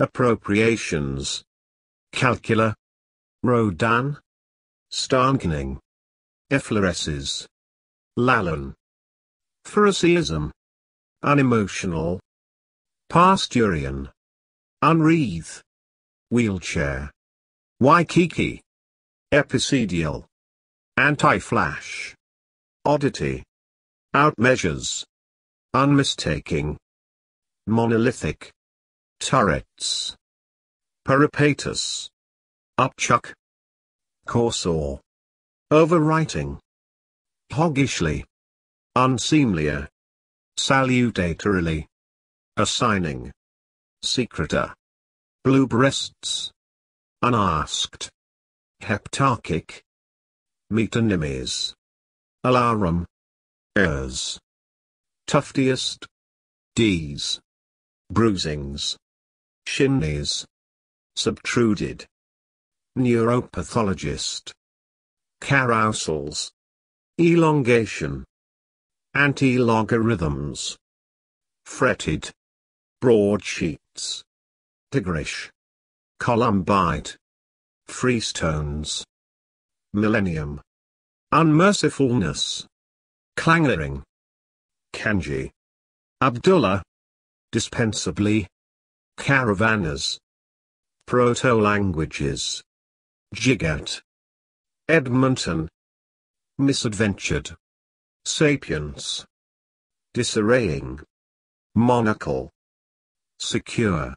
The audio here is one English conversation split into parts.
Appropriations. Calcula. Rodan. Starkening. Effloresces. Lallen. Phariseeism. Unemotional. Pasturian. Unwreath. Wheelchair. Waikiki. Epicedial. Anti-flash. Oddity. Outmeasures. Unmistaking. Monolithic. Turrets. Peripatus. Upchuck. Corsair. Overwriting. Hoggishly. Unseemlier. Salutatorily. Assigning. Secreter. Blue breasts. Unasked. Heptarchic. Metonymies. Alarum. Airs. Tuftiest. D's. Bruisings. Chimneys. Subtruded. Neuropathologist. Carousels. Elongation. Anti-logarithms. Fretted. Broadsheets. Tigrish. Columbite. Freestones. Millennium. Unmercifulness. Clangering. Kanji. Abdullah. Dispensably. Caravanners. Proto-languages. Jigat. Edmonton. Misadventured. Sapience. Disarraying. Monocle. Secure.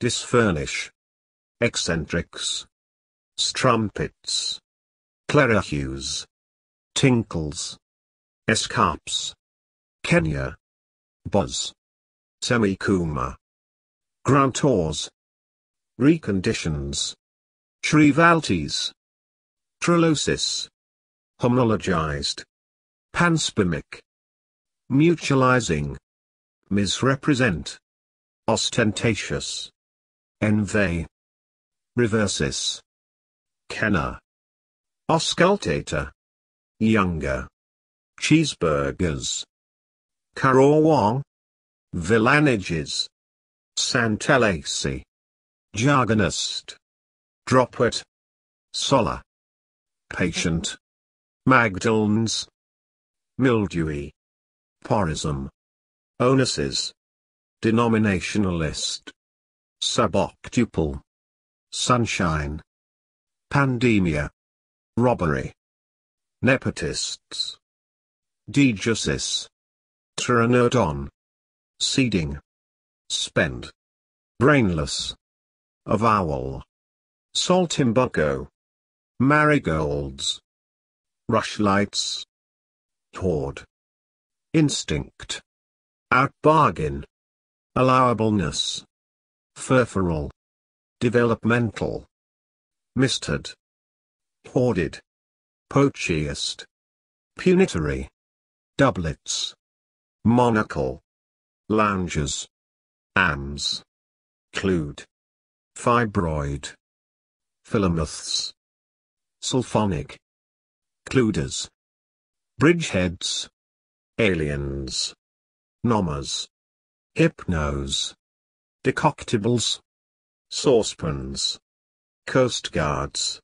Disfurnish. Eccentrics. Strumpets. Clerihews. Tinkles. Escarps. Kenya. Buzz. Semikuma. Grantors. Reconditions. Trivaltes. Trilosis. Homologized. Panspermic. Mutualizing. Misrepresent. Ostentatious. Envy. Reversis. Kenner. Auscultator. Younger. Cheeseburgers. Karawang. Villanages. Santelacy. Jargonist. Droplet. Solar. Patient. Magdalens. Mildewy. Porism. Onuses. Denominationalist. Suboctuple. Sunshine. Pandemia. Robbery. Nepotists. Dejusis. Pteranodon. Seeding. Spend. Brainless. Avowal. Saltimbuco. Marigolds. Rushlights. Hoard. Instinct. Outbargain. Allowableness. Furfural. Developmental. Misted. Hoarded. Poachiest. Punitory. Doublets. Monocle. Lounges. Ams. Clued. Fibroid. Philomaths. Sulfonic. Cluders. Bridgeheads. Aliens. Nomas. Hypnos. Decoctables. Saucepans. Coastguards.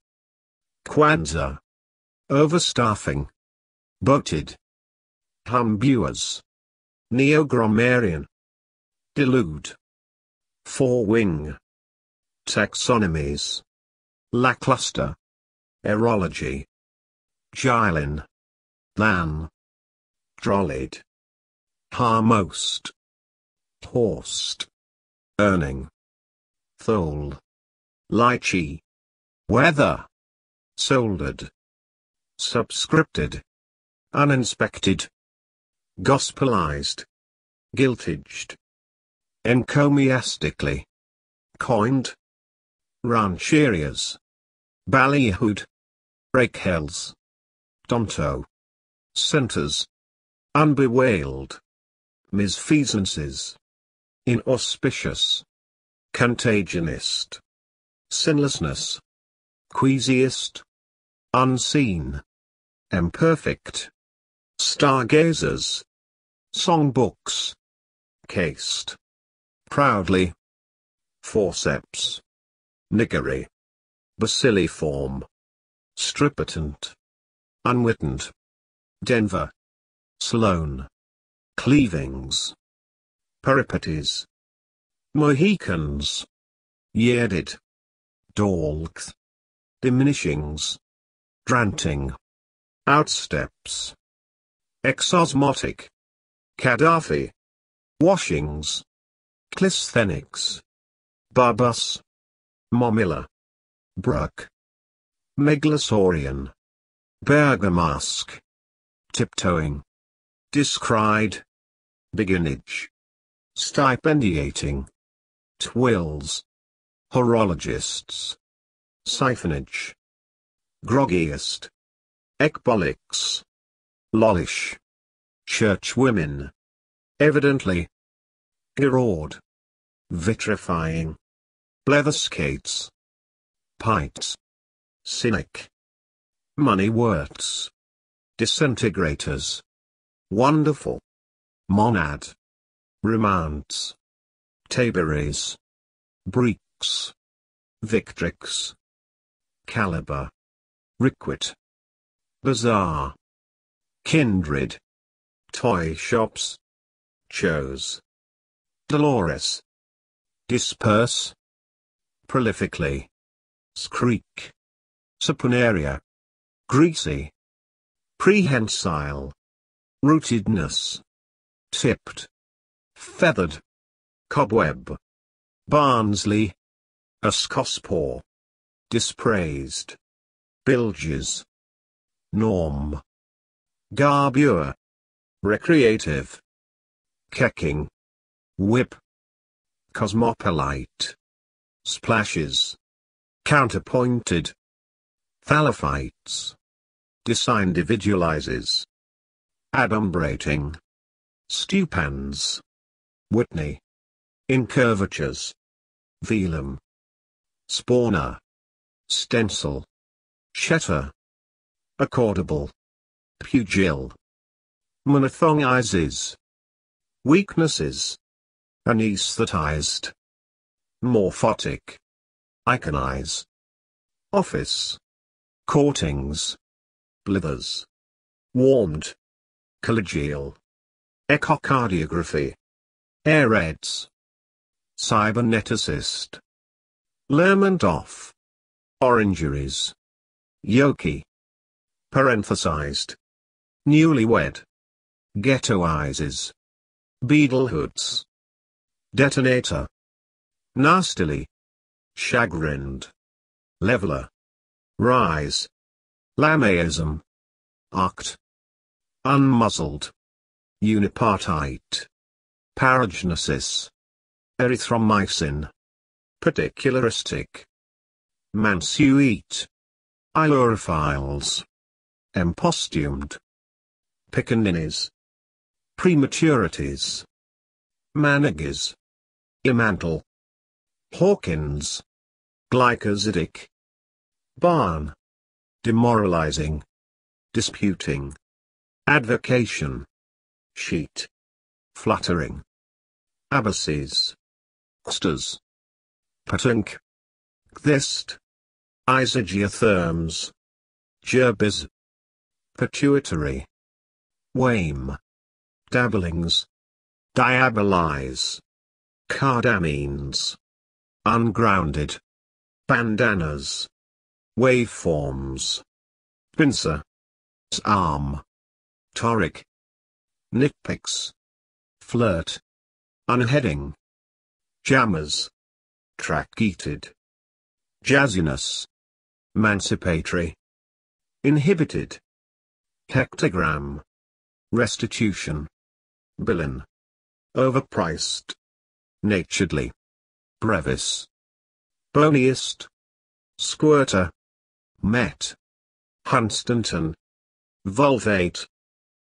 Kwanzaa. Overstaffing. Boated. Humbuers. Neogrammarian. Delude. Four-wing. Taxonomies. Lackluster. Aerology. Gilin. Lan. Drolled. Harmost. Horsed. Earning. Thole. Lychee. Weather. Soldered. Subscripted. Uninspected. Gospelized. Giltaged. Encomiastically. Coined. Rancherias. Ballyhood. Rakehells. Donto. Centers. Unbewailed. Misfeasances. Inauspicious. Contagionist. Sinlessness. Queasiest. Unseen. Imperfect. Stargazers. Songbooks. Cased. Proudly. Forceps. Niggery. Bacilliform. Strepitant. Unwittened. Denver. Sloan. Cleavings. Peripeties. Mohicans. Yearded. Dalks. Diminishings. Dranting. Outsteps. Exosmotic. Gaddafi. Washings. Clisthenics. Barbus. Momilla. Bruck. Megalosaurian. Bergamask. Tiptoeing. Discried. Beginage. Stipendiating. Twills. Horologists. Siphonage. Groggiest. Ecbolics. Lollish. Churchwomen. Evidently. Gerard. Vitrifying. Bletherskates. Pites. Cynic. Money words. Disintegrators. Wonderful. Monad. Remounts. Tabaries. Breeks. Victrix. Caliber. Riquet. Bazaar. Kindred. Toy shops. Chose. Dolores. Disperse. Prolifically. Screek. Saponaria. Greasy. Prehensile. Rootedness. Tipped. Feathered. Cobweb. Barnsley. Ascospore. Dispraised. Bilges. Norm. Garbure. Recreative. Kecking. Whip. Cosmopolite. Splashes. Counterpointed. Thallophytes. Disindividualizes. Adumbrating. Stupans. Whitney. Incurvatures. Velum. Spawner. Stencil. Shetter. Accordable. Pugil. Monothongizes. Weaknesses. Anesthetized. Morphotic. Iconize. Office. Courtings. Blithers. Warmed. Collegial. Echocardiography. Aireds. Cyberneticist. Lermontov. Orangeries. Yoki. Parenthesized. Newlywed. Ghettoizes. Beetlehoods. Detonator. Nastily. Chagrined. Leveler. Rise. Lamaism. Oct. Unmuzzled. Unipartite. Paragnosis. Erythromycin. Particularistic. Mansuete. Ilorophiles. Empostumed. Piccaninnies. Prematurities. Managers. Imantle. Hawkins. Glycosidic. Barn. Demoralizing. Disputing. Advocation. Sheet. Fluttering. Abbacies. Xters. Patunk. Gthist. Isogeotherms. Gerbes. Pituitary. Wame. Dabblings. Diabolize. Cardamines. Ungrounded. Bandanas. Waveforms. Pincer. Arm. Toric. Nitpicks. Flirt. Unheading. Jammers. Trackeated. Jazziness. Emancipatory. Inhibited. Hectogram. Restitution. Bilin. Overpriced. Naturedly. Brevis. Boniest. Squirter. Met. Hunstanton. Vulvate.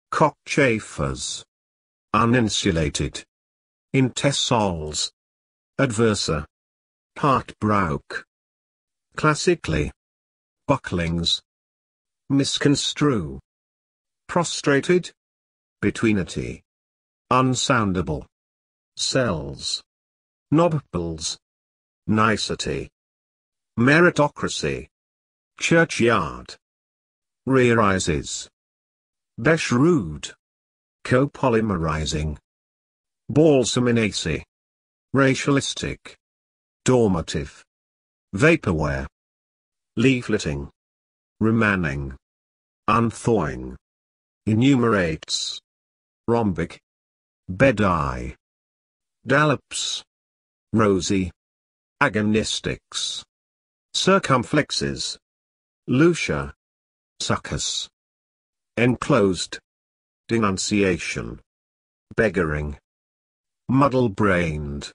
Cockchafers. Uninsulated. Intessols. Adversa. Heartbroke. Classically. Bucklings. Misconstrue. Prostrated. Betweenity. Unsoundable. Cells. Knobbles. nicety, meritocracy, churchyard, rearises, Beschrood, copolymerizing, balsaminaceae, racialistic, dormative, vaporware, leafleting, remanning, unthawing, enumerates, rhombic, bedi, dallops, rosy, agonistics, circumflexes, lucia, succus, enclosed, denunciation, beggaring, muddle-brained,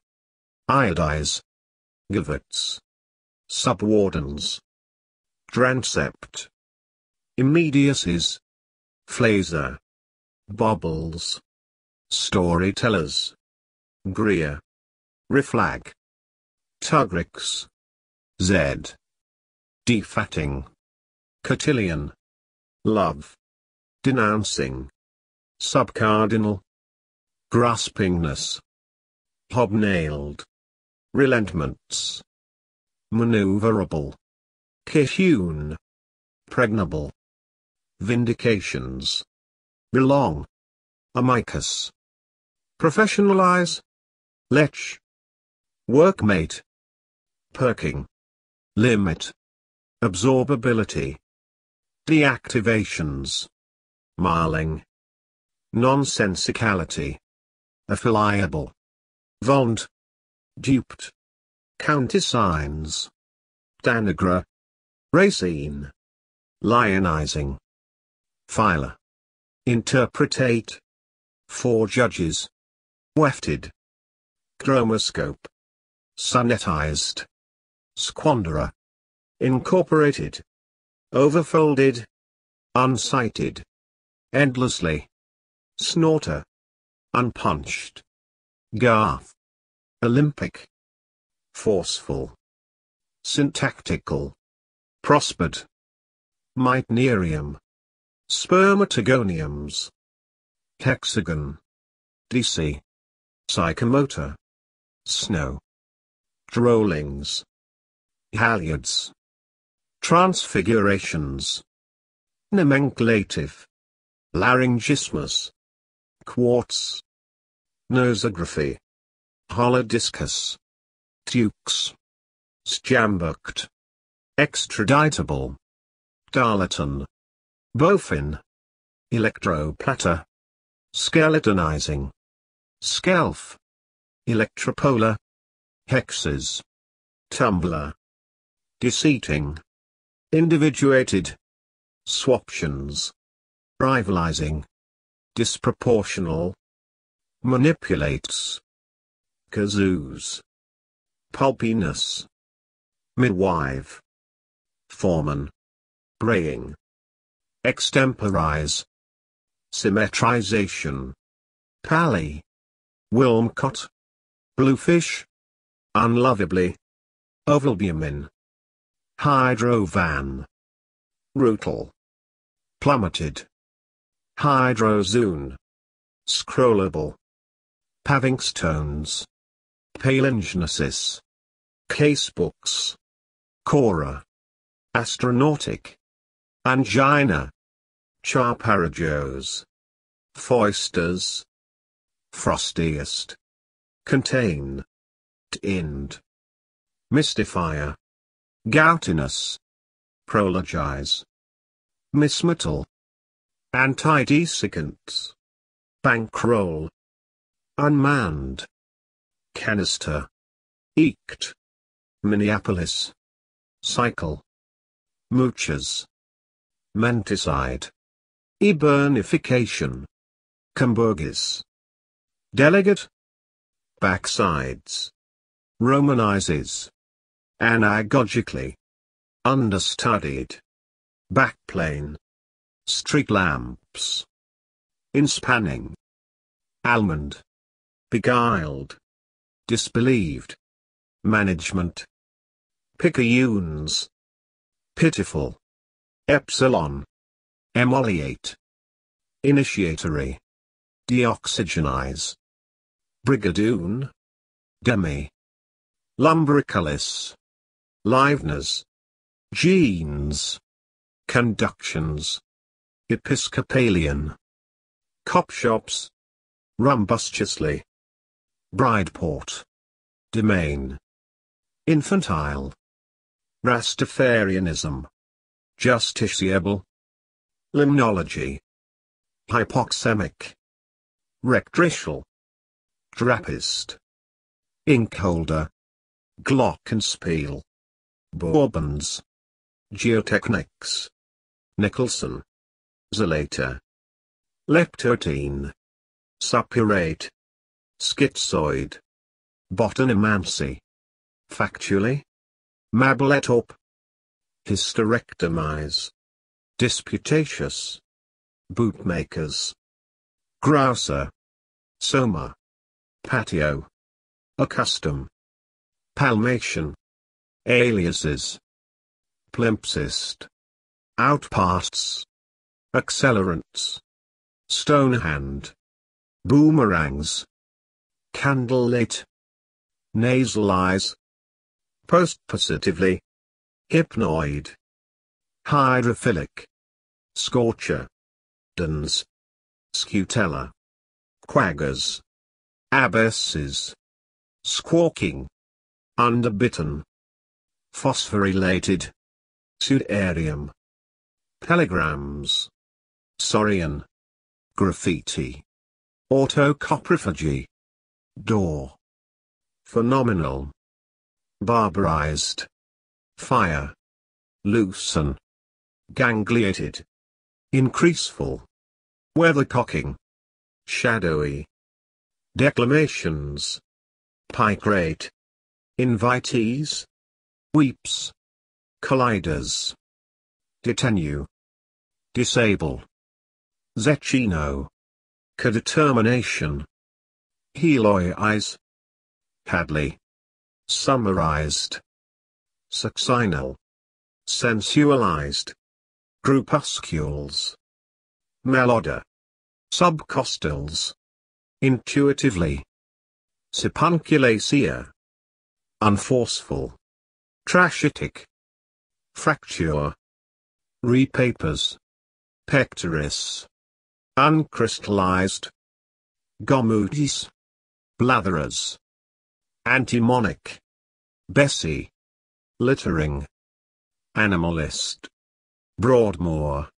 iodize, gavots, subwardens, transept, immediacies, flazer, bobbles, storytellers, Greer, reflag, tugrix, z, defatting, cotillion, love, denouncing, subcardinal, graspingness, hobnailed, relentments, maneuverable, kehune, pregnable, vindications, belong, amicus, professionalize, lech, workmate, perking, limit, absorbability, deactivations, marling, nonsensicality, affiliable, vond, duped, countersigns, danigra, racine, lionizing, filer, interpretate, four judges, wefted, chromoscope, sonetized, squanderer, incorporated, overfolded, unsighted, endlessly, snorter, unpunched, garth, Olympic, forceful, syntactical, prospered, meitnerium, spermatogoniums, hexagon, DC, psychomotor, snow, drollings, halyards, transfigurations, nomenclative, laryngismus, quartz, nosography, holodiscus, tukes, schambuct, extraditable, darlaton, boffin, electroplater, skeletonizing, skelf, electropolar, hexes, tumbler, deceiving, individuated, swaptions, rivalizing, disproportional, manipulates, kazoos, pulpiness, midwife, foreman, braying, extemporize, symmetrization, pally, wilmcott, bluefish, unlovably, ovalbumin, hydrovan, rutal, plummeted, hydrozoon, scrollable, pavingstones, palingenesis, casebooks, cora, astronautic, angina, chaparajos, foisters, frostiest, contain, ind, mystifier, goutinous, prologize, mismetal, antidesiccants, bankroll, unmanned, canister, eked, Minneapolis, cycle, moochers, menticide, eburnification, Camburgis, delegate, backsides, romanizes, anagogically, understudied, backplane, street lamps, inspanning, almond, beguiled, disbelieved, management, picayunes, pitiful, epsilon, emoliate, initiatory, deoxygenize, brigadoon, demi, lumbricalis, liveness, genes, conductions, Episcopalian, cop shops, rumbusteously, Brideport, domain, infantile, Rastafarianism, justiciable, limnology, hypoxemic, rectricial, Trappist, inkholder, glockenspiel, Bourbons, geotechnics, Nicholson, Zelator, leptotene, suppurate, schizoid, botanomancy, factually, mabletop, hysterectomize, disputatious, bootmakers, grouser, soma, patio, accustom, palmation, aliases, palimpsest, outpasts, accelerants, stonehand, boomerangs, candlelit, nasalize, postpositively, hypnoid, hydrophilic, scorcher, Duns. scutella, quaggers, abysses, squawking, underbitten, phosphorylated, pseudarium, telegrams, saurian, graffiti, autocoprophagy, door, phenomenal, barbarized, fire, loosen, gangliated, increaseful, weathercocking, shadowy, declamations, picrate, invitees, weeps, colliders, detenue, disable, zecchino, codetermination, heloize, Hadley, summarized, succinal, sensualized, groupuscules, meloda, subcostals, intuitively, sipunculacia, unforceful, trashitic, fracture, repapers, pectoris, uncrystallized, gomutis, blatherers, antimonic, Bessie, littering, animalist, Broadmoor,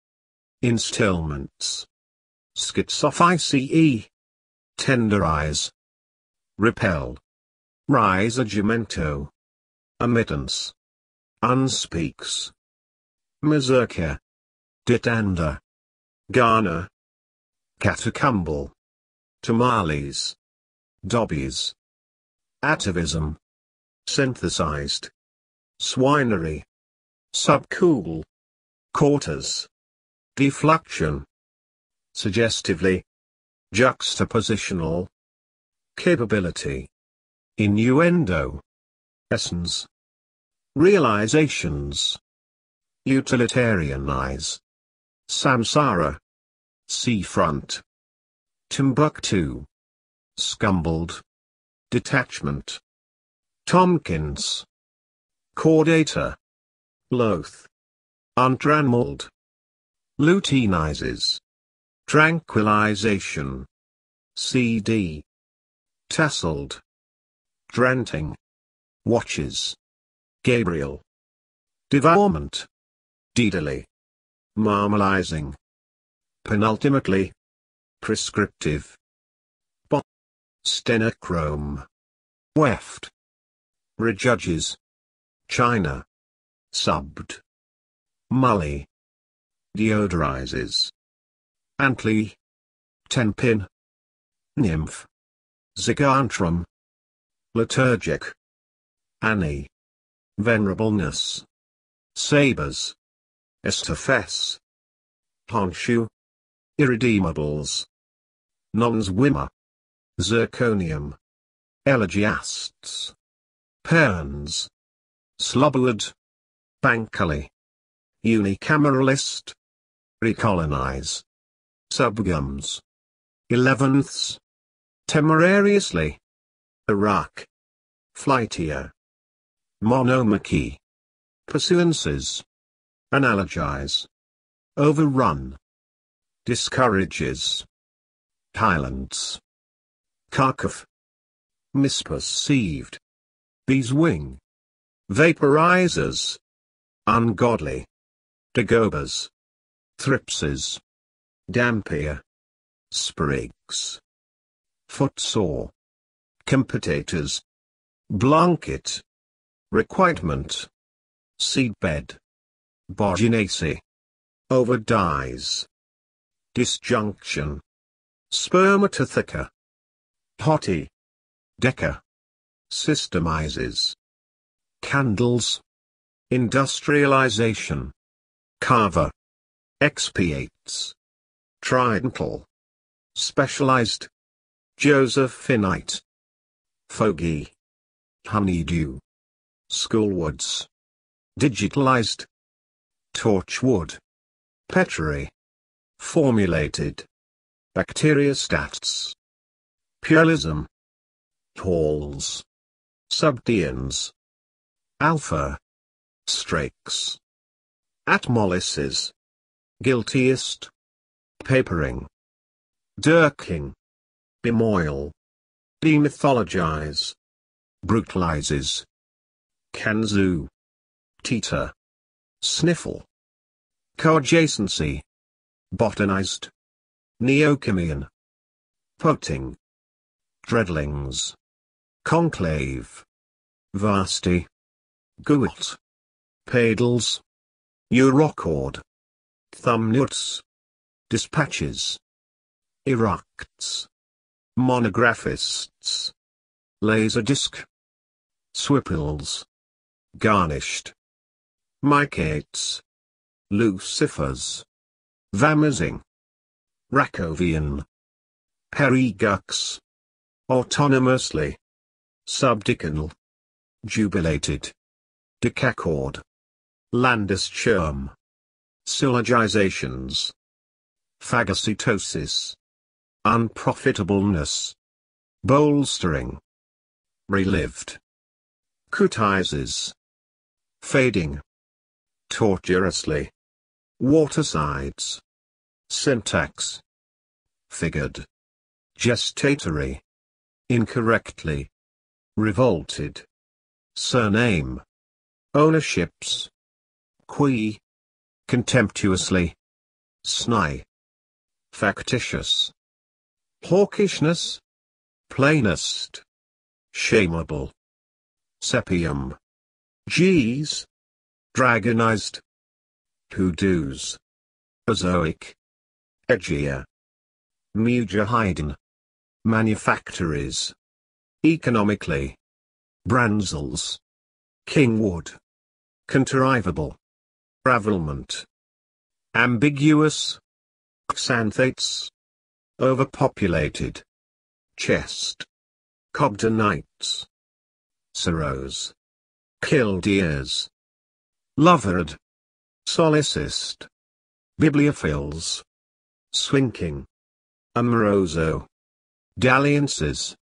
instillments, schizophyce, tenderize, repel, risorgimento, emittance, unspeaks, mazurka, ditanda, Ghana, catacumbal, tamales, dobbies, atavism, synthesized, swinery, subcool, quarters, defluxion, suggestively, juxtapositional, capability, innuendo, essence, realizations, utilitarianize, samsara, seafront, Timbuktu, scumbled, detachment, Tompkins, chordator, loath, untrammeled, luteinizes, tranquilization, CD, tasseled, drenting, watches, Gabriel, devourment, deedily, marmalizing, penultimately, prescriptive, bot, stenochrome, weft, rejudges, China, subbed, Mully, deodorizes, Antly, tenpin, nymph, zygantrum, liturgic, Annie, venerableness, sabers, estafes, honshu, irredeemables, non-swimmer, zirconium, elegiasts, perns, slobbered, bankally, unicameralist, recolonize, subgums, elevenths, temerariously, Iraq, flightier, monomachy, pursuances, analogize, overrun, discourages, highlands, Kharkov, misperceived, bees wing, vaporizers, ungodly, dagobas, thripses, dampier, sprigs, footsore, competators, blanket, requirement, seedbed, bourgeonacy, Overdies. disjunction, spermatotheca, hottie, deca, systemizes, candles, industrialization, carver, expiates, tridental, specialized, Josephinite, fogey, honeydew, schoolwoods, digitalized, torchwood, Petri. formulated, bacteriostats, purelism, halls, subdeans, alpha, strakes, atmolysis, guiltiest, papering, dirking, bemoil, demythologize, brutalizes, kanzu, teeter, sniffle, coadjacency, botanized, neochimian, potting, dreadlings, conclave, vasty, goult, padals, urochord, thumbnuts, dispatches, eructs, monographists, laserdisc, swipples, garnished, micates, lucifers, vamazing, Rakovian, perigux, autonomously, subdecanal, jubilated, decachord, landesschirm, syllogizations, phagocytosis, unprofitableness, bolstering, relived, cutizes, fading, tortuously, watersides, syntax, figured, gestatory, incorrectly, revolted, surname, ownerships, qui, contemptuously, sny, factitious, hawkishness, plainest, shameable, sepium, G's, dragonized, hoodoos, azoic, Aegea, mujahideen, manufactories, economically, Branzels, Kingwood, contrivable, ravelment, ambiguous, xanthates, overpopulated, chest, cobdenites, sorrows, killdeers, lovered, solicist, bibliophils, swinking, amoroso, dalliances,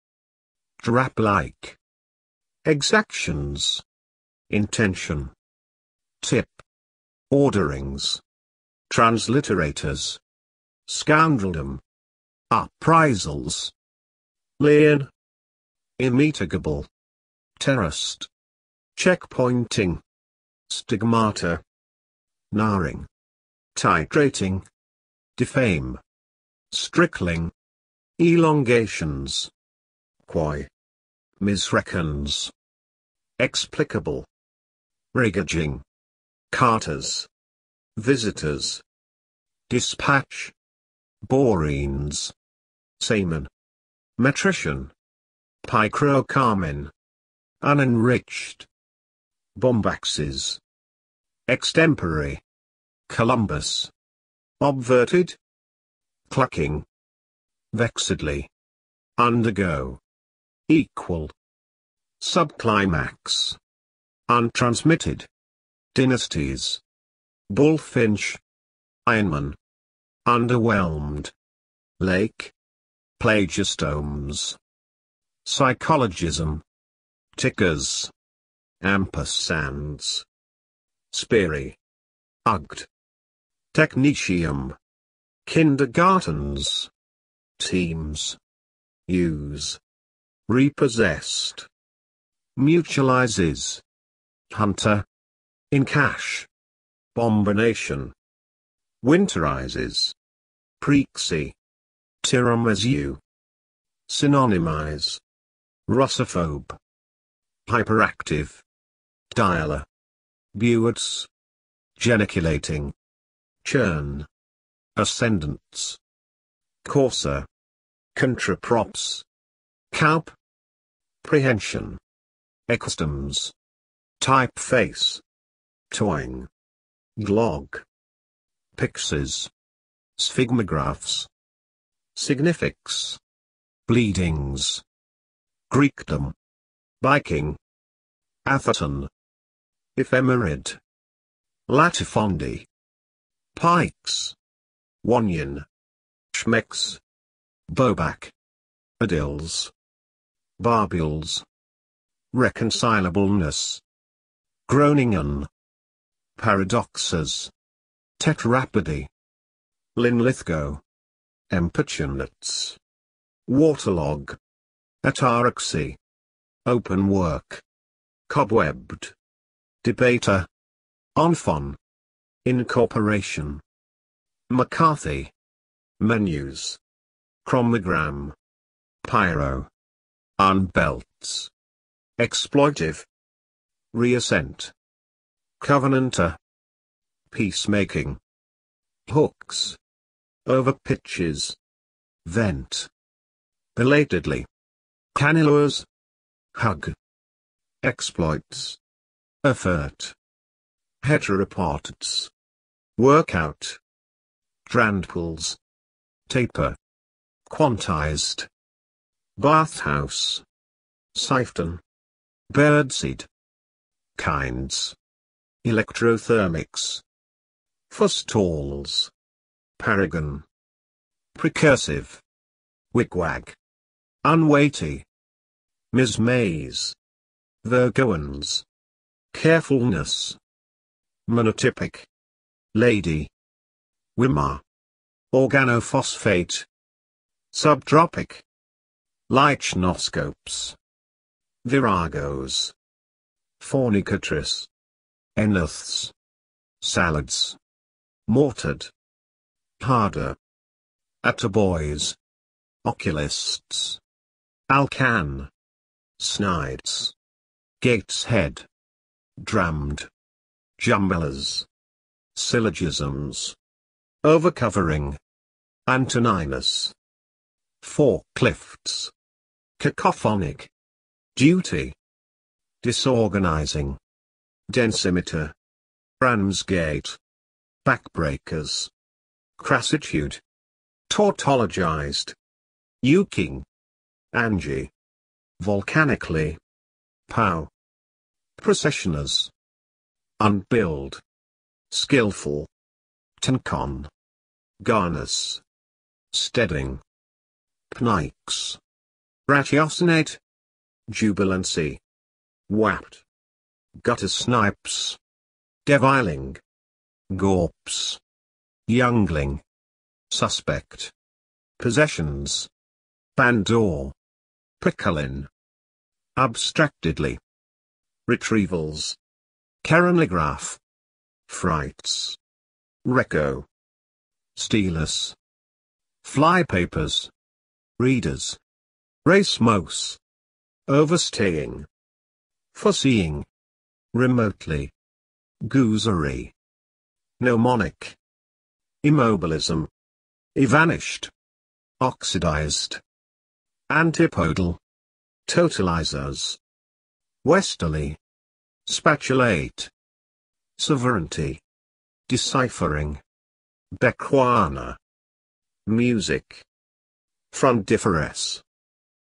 drap-like, exactions, intention, tip, orderings, transliterators, scoundreldom, uprisals, lien, immitigable, terrorist, checkpointing, stigmata, narring, titrating, defame, strickling, elongations, quoy, misreckons, explicable, rigaging, carters, visitors, dispatch, borines, semen, metrician, picrocarmine, unenriched, bombaxes, extempore, Columbus, obverted, clucking, vexedly, undergo, equal, subclimax, untransmitted, dynasties, bullfinch, Ironman, underwhelmed, lake, plagiostomes, psychologism, tickers, ampersands. Speary. Ugged. Technetium. Kindergartens. Teams. Use. Repossessed. Mutualizes. Hunter. In cash. Bombination. Winterizes. Prexy. Tiramisu. Synonymize. Russophobe. Hyperactive. Dialer. Buets. Geniculating. Churn. Ascendants. Courser. Contraprops. Calp. Prehension. Ecostems. Typeface. Toying. Glog. Pixies. Sphygmographs. Signifix. Bleedings. Greekdom. Biking. Atherton. Ephemerid. Latifondi. Pikes. Wanyan. Schmecks. Bobak. Adils. Barbules. Reconcilableness. Groningen. Paradoxes. Tetrapody. Linlithgow. Empechinets. Waterlog. Ataraxy. Open work. Cobwebbed. Debater. Onfon. Incorporation. McCarthy. Menus. Chromogram. Pyro. Unbelts. Exploitive. Reascent. Covenanter. Peacemaking. Hooks. Over pitches. Vent. Belatedly. Cannulars. Hug. Exploits. Effort. Heteropods. Workout. Drandpools. Taper. Quantized. Bathhouse. Siphon. Birdseed. Kinds. Electrothermics. Forestalls. Paragon. Precursive. Wigwag. Unweighty. Ms. Mays. Virgoans. Carefulness. Monotypic. Lady. Wimar. Organophosphate. Subtropic. Lychnoscopes. Viragos. Fornicatress. Enoths. Salads. Mortared. Harder. Attaboys. Oculists. Alcan. Snides. Gateshead. Drammed. Jumblers. Syllogisms. Overcovering. Antoninus. Forklifts. Cacophonic. Duty. Disorganizing. Densimeter. Ramsgate. Backbreakers. Crassitude. Tautologized. Uking. Angie. Volcanically. Pow. Processioners. Unbilled. Skillful. Tencon. Garnus. Steading. Pnikes. Ratiocinate. Jubilancy. Wapped. Gutter snipes. Deviling. Gorps. Youngling. Suspect. Possessions. Bandor. Picolin. Abstractedly. Retrievals. Keranligraph. Frights. Reco. Steelers. Flypapers. Readers. Racemose. Overstaying. Foreseeing. Remotely. Goosery. Mnemonic. Immobilism. Evanished. Oxidized. Antipodal. Totalizers. Westerly. Spatulate. Sovereignty. Deciphering. Bequana. Music. Frondiferous.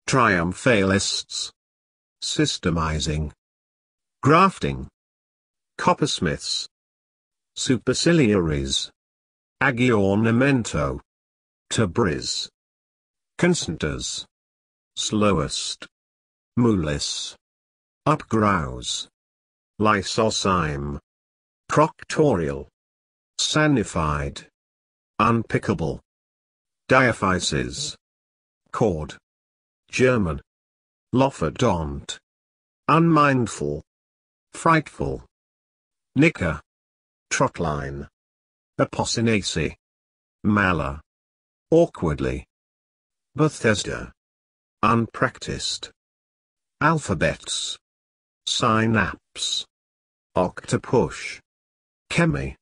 Triumphalists. Systemizing. Grafting. Coppersmiths. Superciliaries. Aggiornamento. Tabriz. Consenters. Slowest. Moolis. Upgrouse. Lysozyme. Proctorial. Sanified. Unpickable. Diaphyses. Cord. German. Lophodont. Unmindful. Frightful. Nicker. Trotline. Apocynaceae. Mala. Awkwardly. Bethesda. Unpracticed. Alphabets. Synapse. Octopush. Chemi.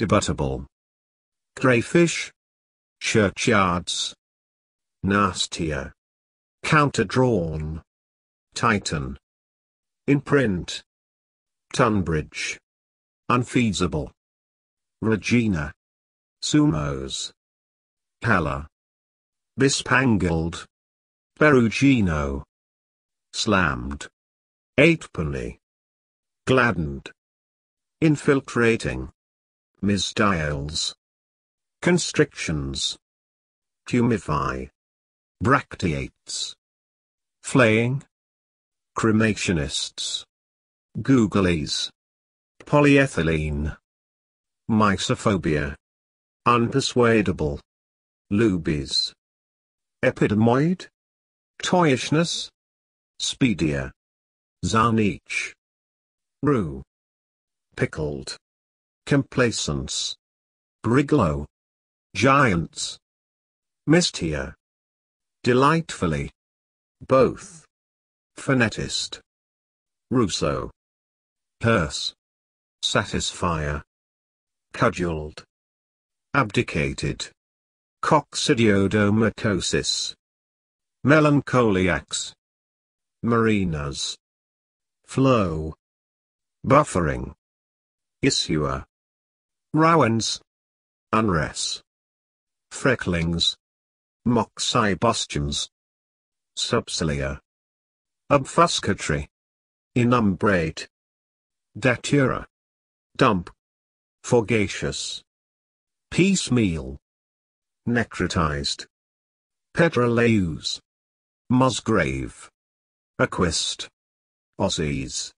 Debuttable. Crayfish. Churchyards. Nastier. Counterdrawn. Titan. In print. Tunbridge. Unfeasible. Regina. Sumos. Pella. Bespangled. Perugino. Slammed. Eightpenny. Gladdened. Infiltrating. Misdials. Constrictions. Tumify. Bracteates. Flaying. Cremationists. Googlies. Polyethylene. Mysophobia. Unpersuadable. Lubies. Epidemoid. Toyishness. Speedier. Zarnich. Rue. Pickled. Complacence. Briglow. Giants. Mistia. Delightfully. Both. Phonetist. Rousseau. Hearse. Satisfier. Cudgelled. Abdicated. Coccidioidomycosis. Melancholiacs. Marinas. Flow. Buffering. Issuer. Rowans. Unrest. Frecklings. Moxibustions. Subcilia. Obfuscatory. Inumbrate. Datura. Dump. Forgacious. Piecemeal. Necrotized. Petrolaeus. Musgrave. Aquist. Aussies.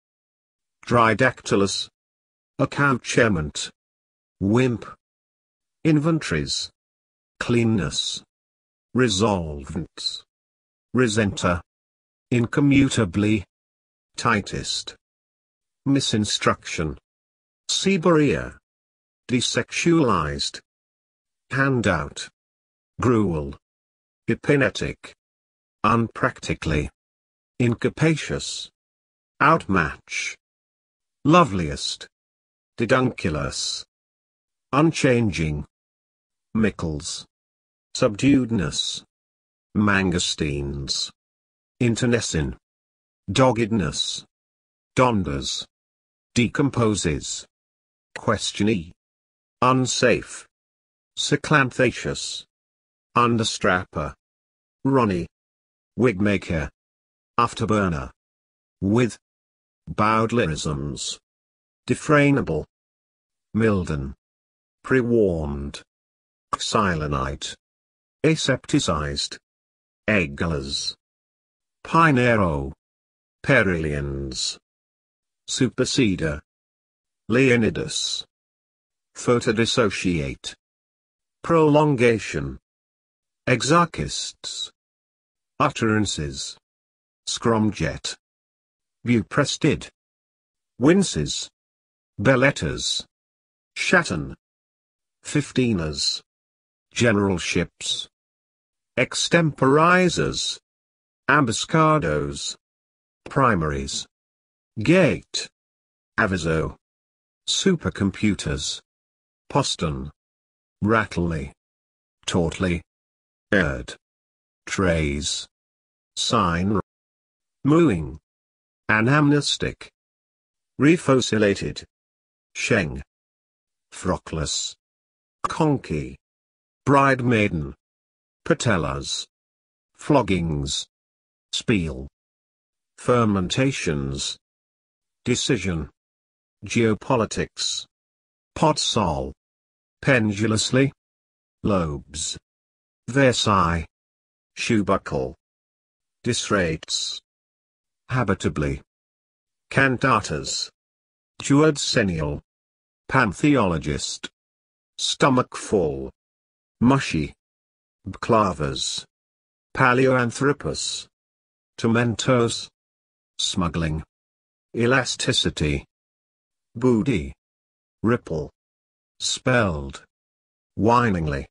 Tridactylus. Accouchement. Wimp. Inventories. Cleanness. Resolvents. Resenter. Incommutably. Tightest. Misinstruction. Seborrhea. Desexualized. Handout. Gruel. Epinetic. Unpractically. Incapacious. Outmatch. Loveliest. Didunculus. Unchanging. Mickles. Subduedness. Mangostines. Internecine. Doggedness. Donders. Decomposes. Questiony. Unsafe. Cyclanthaceous. Understrapper. Ronnie. Wigmaker. Afterburner. With. Bowdlerisms. Defrainable. Milden. Pre-warned. Xylenite. Asepticized. Egglers. Pinero. Perillians. Superseder. Leonidas. Photodissociate. Prolongation. Exarchists. Utterances. Scramjet. Buprestid. Winces. Bellettas. Shatten. Fifteeners. Generalships. Extemporizers. Ambuscados. Primaries. Gate. Aviso. Supercomputers. Poston. Rattlely. Tautly. Erd. Trays. Sign. Mooing. Anamnestic. Refossilated. Sheng. Frockless. Conky. Bridemaiden. Patellas. Floggings. Spiel. Fermentations. Decision. Geopolitics. Potsol. Pendulously. Lobes. Versailles. Shoebuckle. Disrates. Habitably. Cantatas. Duard Senial. Pantheologist. Stomach full. Mushy. Bclavers. Paleoanthropus. Tomentos. Smuggling. Elasticity. Booty. Ripple. Spelled. Whiningly.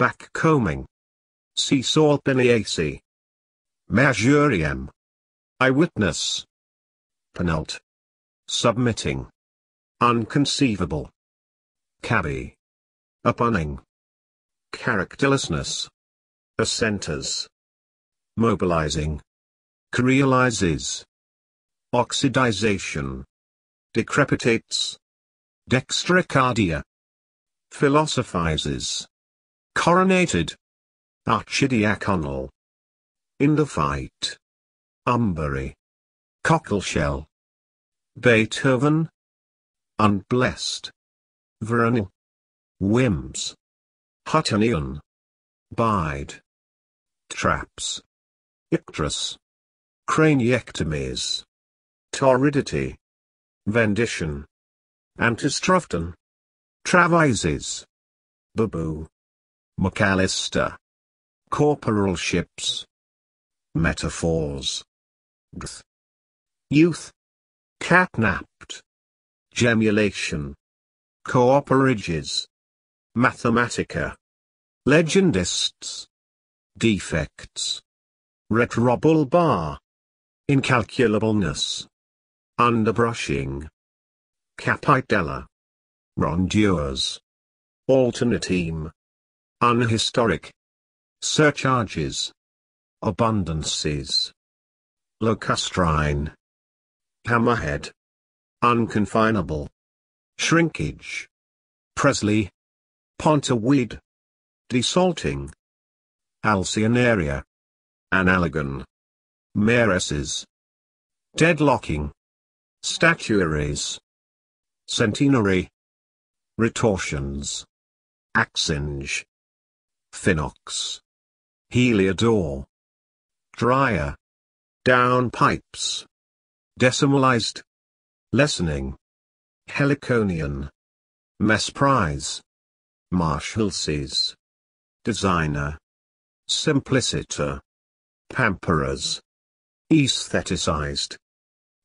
Backcombing. Seesaw Piniaci. Majuriem. Eyewitness. Penult. Submitting. Unconceivable. Cabby. Upunning. Characterlessness. Assenters. Mobilizing. Creolizes. Oxidization. Decrepitates. Dextrocardia. Philosophizes. Coronated. Archidiaconal. Indophyte. Umbery. Cockleshell. Beethoven. Unblessed. Vernal. Whims. Huttonian. Bide. Traps. Icterus. Craniectomies. Torridity. Vendition. Antistropton. Travises. Baboo. McAllister. Corporal ships. Metaphors. Gth. Youth. Catnapped. Gemulation. Cooperages. Mathematica. Legendists. Defects. Retrobulbar. Incalculableness. Underbrushing. Capitella. Rondures. Alternatime. Unhistoric. Surcharges. Abundances. Lacustrine. Hammerhead. Unconfinable. Shrinkage. Presley. Ponterweed. Desalting. Alcyonaria. Analogon. Maresses. Deadlocking. Statuaries. Centenary. Retortions. Axinge. Phenox. Heliodor. Dryer. Downpipes. Decimalized. Lessening. Heliconian. Mesprise. Marshalses. Designer. Simpliciter. Pamperers. Aestheticized.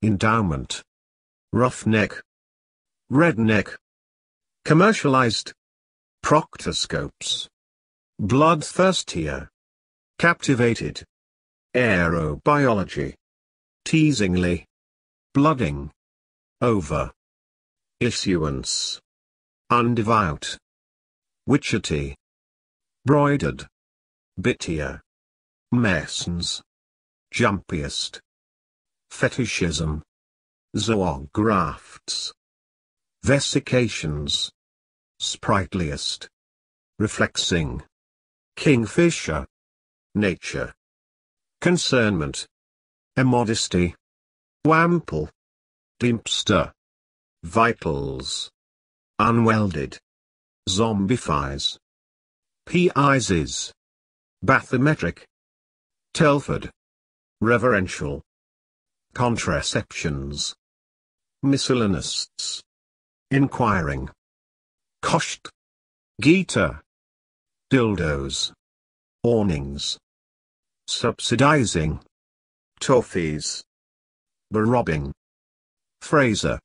Endowment. Roughneck. Redneck. Commercialized. Proctoscopes. Bloodthirstier. Captivated. Aerobiology. Teasingly. Blooding. Over. Issuance. Undevout. Witchetty. Broidered. Bittier. Messens. Jumpiest. Fetishism. Zoografts. Vesications. Sprightliest. Reflexing. Kingfisher. Nature. Concernment. Immodesty. Wample. Dimpster. Vitals. Unwelded. Zombifies. Pises. Bathymetric. Telford. Reverential. Contraceptions. Miscellaneousts. Inquiring. Kosht. Gita. Dildos. Awnings. Subsidizing. Toffees. Berobbing. Fraser.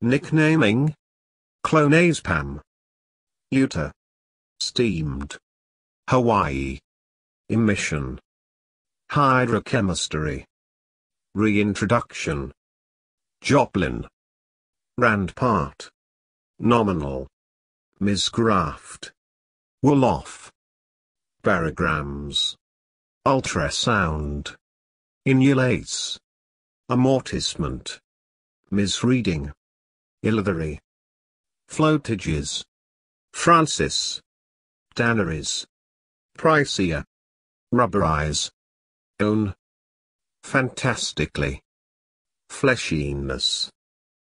Nicknaming. Clonazepam. Utah. Steamed. Hawaii. Emission. Hydrochemistry. Reintroduction. Joplin. Rand part. Nominal. Misgraft. Wolof. Barograms. Ultrasound. Inulates. Amortisement. Misreading. Illithery. Floatages. Francis. Tanneries. Pricea. Rubberize. Own. Fantastically. Fleshiness.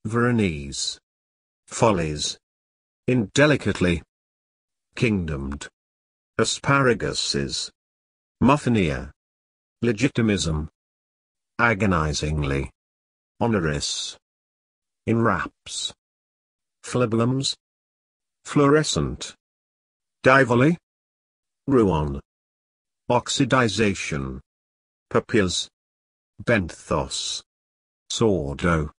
Veronese. Follies. Indelicately. Kingdomed. Asparaguses. Muffinia. Legitimism. Agonizingly. Honoris. in wraps. Flibulums. Fluorescent. Divoli. Ruon. Oxidization. Papilles. Benthos. Sordo.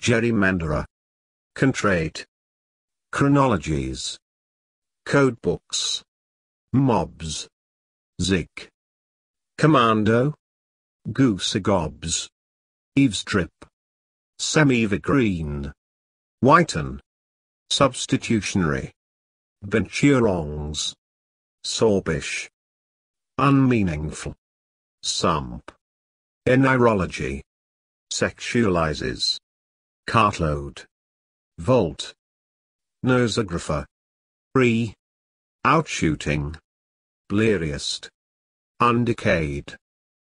Gerrymanderer. Contrate. Chronologies. Codebooks. Mobs. Zig. Commando. Goosegobs. Eavesdrip. Semi-green. Whiten. Substitutionary. Binturongs. Sorbish. Unmeaningful. Sump. Enirology. Sexualizes. Cartload. Volt. Nosographer. Re. Outshooting. Bleariest. Undecayed.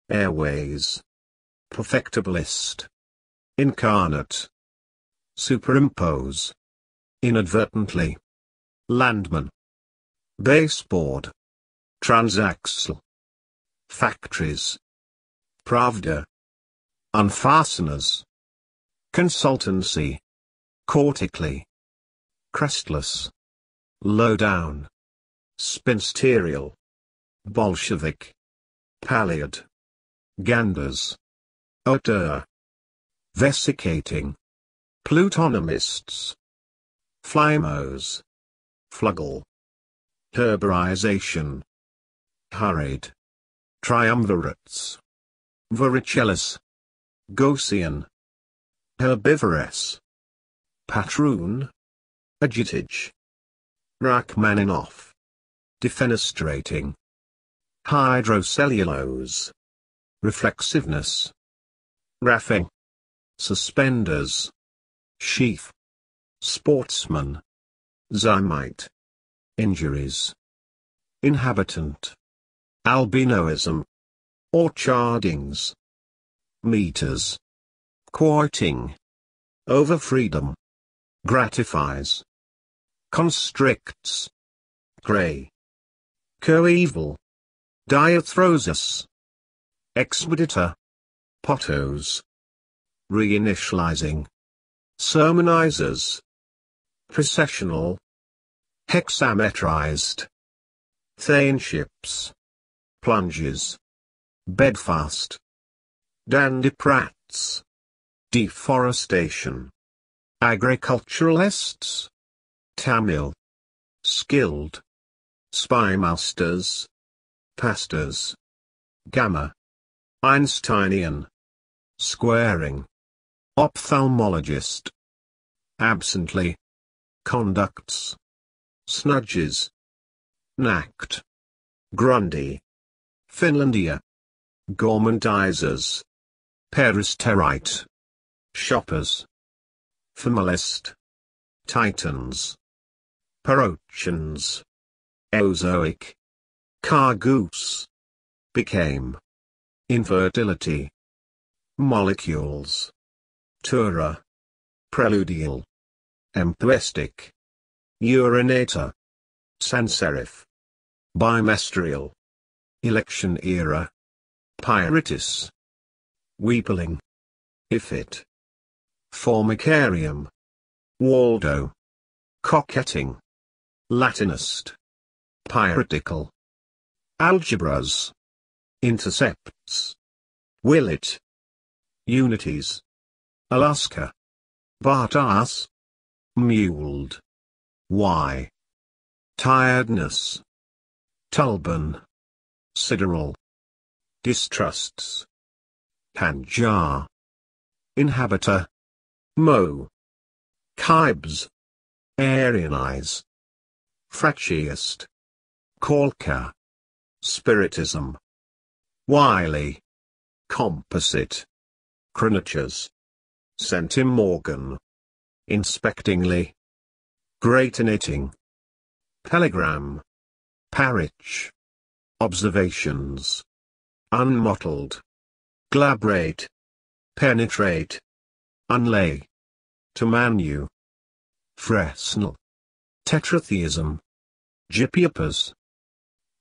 Airways. Perfectibilist. Incarnate. Superimpose. Inadvertently. Landman. Baseboard. Transaxle. Factories. Pravda. Unfasteners. Consultancy. Cortically. Crestless. Low down. Spinsterial. Bolshevik. Palliard. Ganders. Auteur. Vesicating. Plutonomists. Flymos. Fluggle. Herborization. Hurried. Triumvirates. Varicellus. Gaussian. Herbivorous. Patroon. Agitage. Rachmaninoff. Defenestrating. Hydrocellulose. Reflexiveness. Raffing. Suspenders. Sheath. Sportsman. Zymite. Injuries. Inhabitant. Albinoism. Orchardings. Meters. Quoting. Over freedom. Gratifies. Constricts. Grey. Coeval. Diathrosis. Expeditor. Potos. Reinitializing. Sermonizers. Processional. Hexametrized. Thaneships. Plunges. Bedfast. Dandiprats. Deforestation. Agriculturalists. Tamil. Skilled. Spymasters. Pastors. Gamma. Einsteinian. Squaring. Ophthalmologist. Absently. Conducts. Snudges. Knacked. Grundy. Finlandia. Gormandizers. Peristerite. Shoppers. Formalist. Titans. Parochians. Ozoic. Cargoose. Became. Infertility. Molecules. Tura. Preludial. Empuestic. Urinator. Sans serif. Bimestrial. Election era. Pyritis. Weepeling. Ifit. Formicarium. Waldo. Coquetting. Latinist. Piratical. Algebras. Intercepts. Willet. Unities. Alaska. Bartas. Muled. Why? Tiredness. Tulban. Sideral. Distrusts. Panjar. Inhabitor. Mo. Kibes. Arianize. Fractiest. Calca. Spiritism. Wily. Composite. Cronatures. Centimorgan. Inspectingly. Greatinating. Telegram. Parich. Observations. Unmottled. Glabrate. Penetrate. Unlay. To manu. Fresnel. Tetratheism. Gypiopus.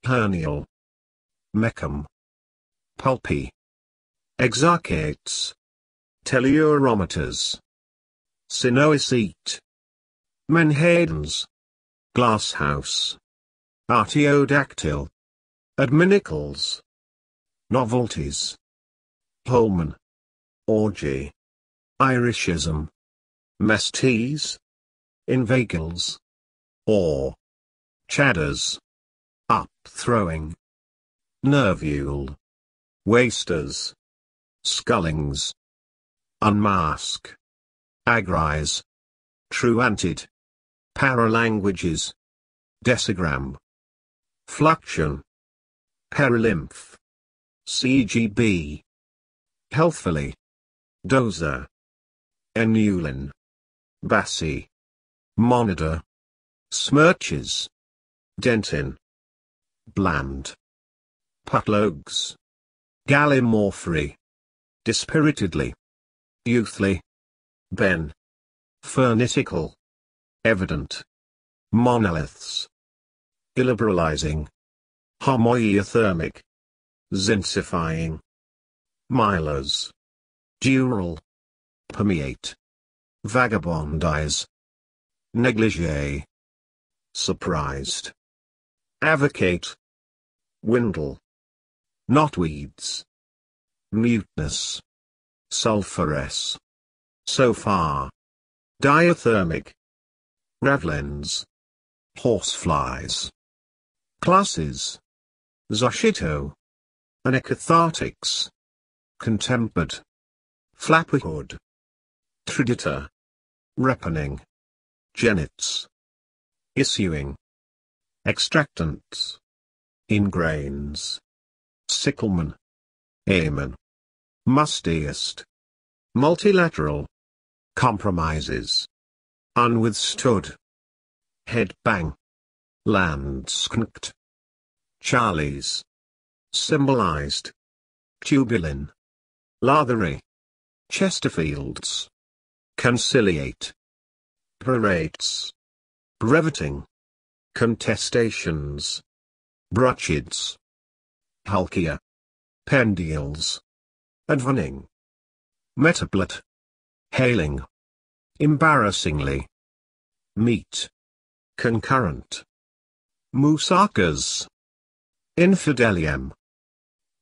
Hernial. Mecum. Pulpy. Exarchates. Teleurometers. Sinoiseat. Menhadens. Glasshouse. Artiodactyl. Adminicles. Novelties. Holman. Orgy. Irishism. Mesties. Inveigles. Or. Chadders. Up-throwing. Nervule. Wasters. Scullings. Unmask. Agrise. Truantid. Paralanguages. Decigram. Fluxion. Perilymph. CGB. Healthfully. Dozer. Enulin. Bassi. Monitor. Smirches. Dentin. Bland. Putlogs. Gallimorphy. Dispiritedly. Youthly. Ben. Fernitical. Evident. Monoliths. Illiberalizing. Homoeothermic. Zincifying. Milers. Dural. Permeate. Vagabondize. Negligee. Surprised. Avocate. Windle. Knotweeds. Muteness. Sulphurous. So far. Diathermic. Ravlens. Horseflies. Classes. Zoshito. Anecathartics. Contempered. Flapperhood. Traditor. Repening. Genets. Issuing. Extractants. Ingrains. Sickleman. Amen. Mustiest. Multilateral. Compromises. Unwithstood. Head bang. Landskunkt. Charlies. Symbolized. Tubulin. Lathery. Chesterfields. Conciliate. Parades. Breveting. Contestations. Brutchids. Hulkia. Pendials. Advanning. Metablet. Hailing. Embarrassingly. Meet. Concurrent. Musakas. Infidelium.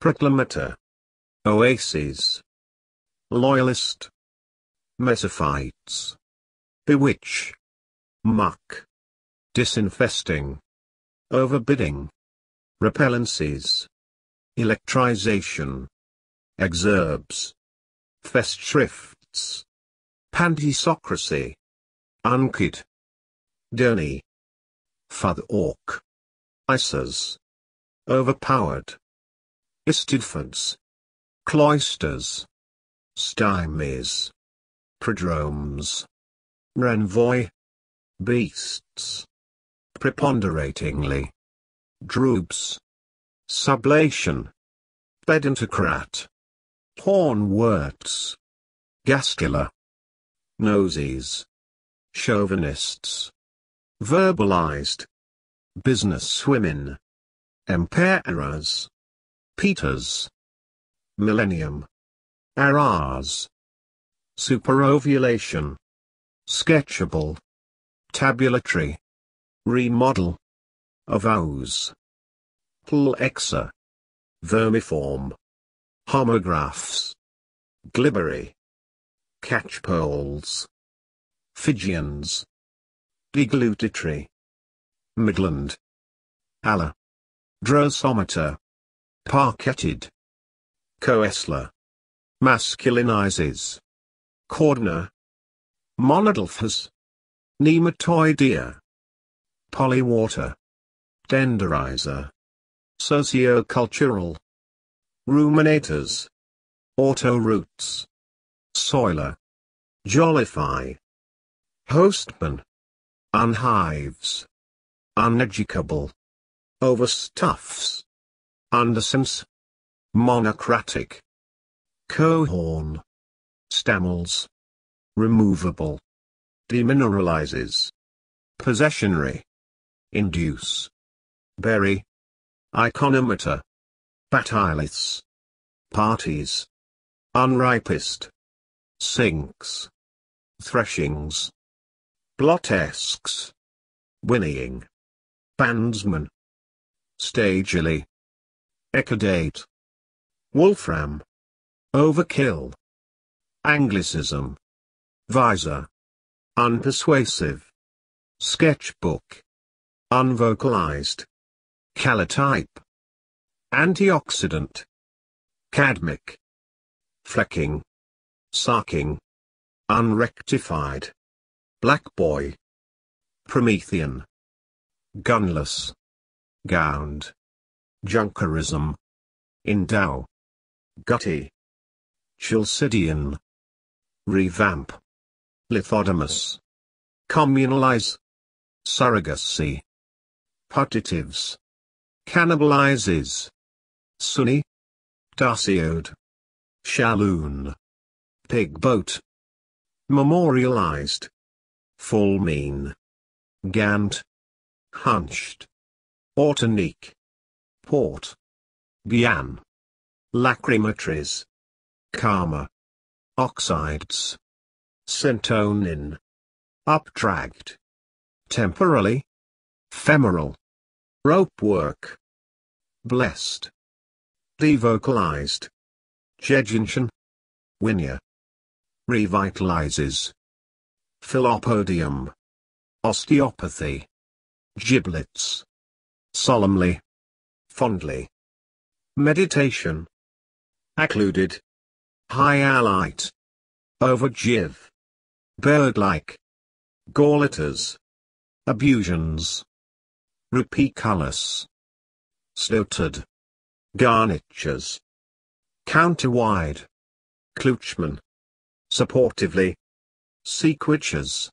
Proclamator. Oases. Loyalist. Mesophytes. Bewitch. Muck. Disinfesting. Overbidding. Repellencies. Electrization. Exurbs. Festschrifts. Pantisocracy. Unkid. Fud Orc. Isers. Overpowered. Istidfords. Cloisters. Stymies. Prodromes. renvoi, Beasts. Preponderatingly. Droops. Sublation. Pedantocrat. Hornworts. Gascula. Noses. Chauvinists. Verbalized. Business women. Emperors. Peters. Millennium. Aras. Superovulation. Sketchable. Tabulatory. Remodel. Avows. Plexa. Vermiform. Homographs. Glibbery. Catchpoles. Fijians. Deglutitory. Midland. Allah. Drosometer. Parketed. Coesler. Masculinizes. Cordner. Monodelphus. Nematoidea. Polywater. Denderizer. Sociocultural. Ruminators. Auto-roots. Soiler. Jollify. Hostman. Unhives. Uneducable. Overstuffs. Undersense. Monocratic. Cohorn. Stammels. Removable. Demineralizes. Possessionary. Induce. Berry. Iconometer. Batyliths. Parties. Unripest. Sinks. threshings, blotesques, whinnying, bandsman, stagily, ecodate, wolfram, overkill, anglicism, visor, unpersuasive, sketchbook, unvocalized, calotype, antioxidant, cadmic, flecking, sarking, unrectified, black boy, Promethean, gunless, gowned, junkerism, endow, gutty, Chalcidian, revamp, lithodamus, communalize, surrogacy, putatives, cannibalizes, Sunni. daciode, shalloon, pig boat, memorialized, full mean, gant, hunched, autonique, port, Gyan. Lacrimatories. Karma. Oxides. Centonin. Uptract. Temporally. Femoral. Rope work. Blessed. Devocalized. Jejintion. Winya. Revitalizes. Philopodium. Osteopathy. Giblets. Solemnly. Fondly. Meditation. Occluded. Hyalite. Overgive. Bird-like. Gauleiters. Abusions. Rupiculus. Stoted. Garnitures. Counterwide. Kluchman. Supportively. Sequitures.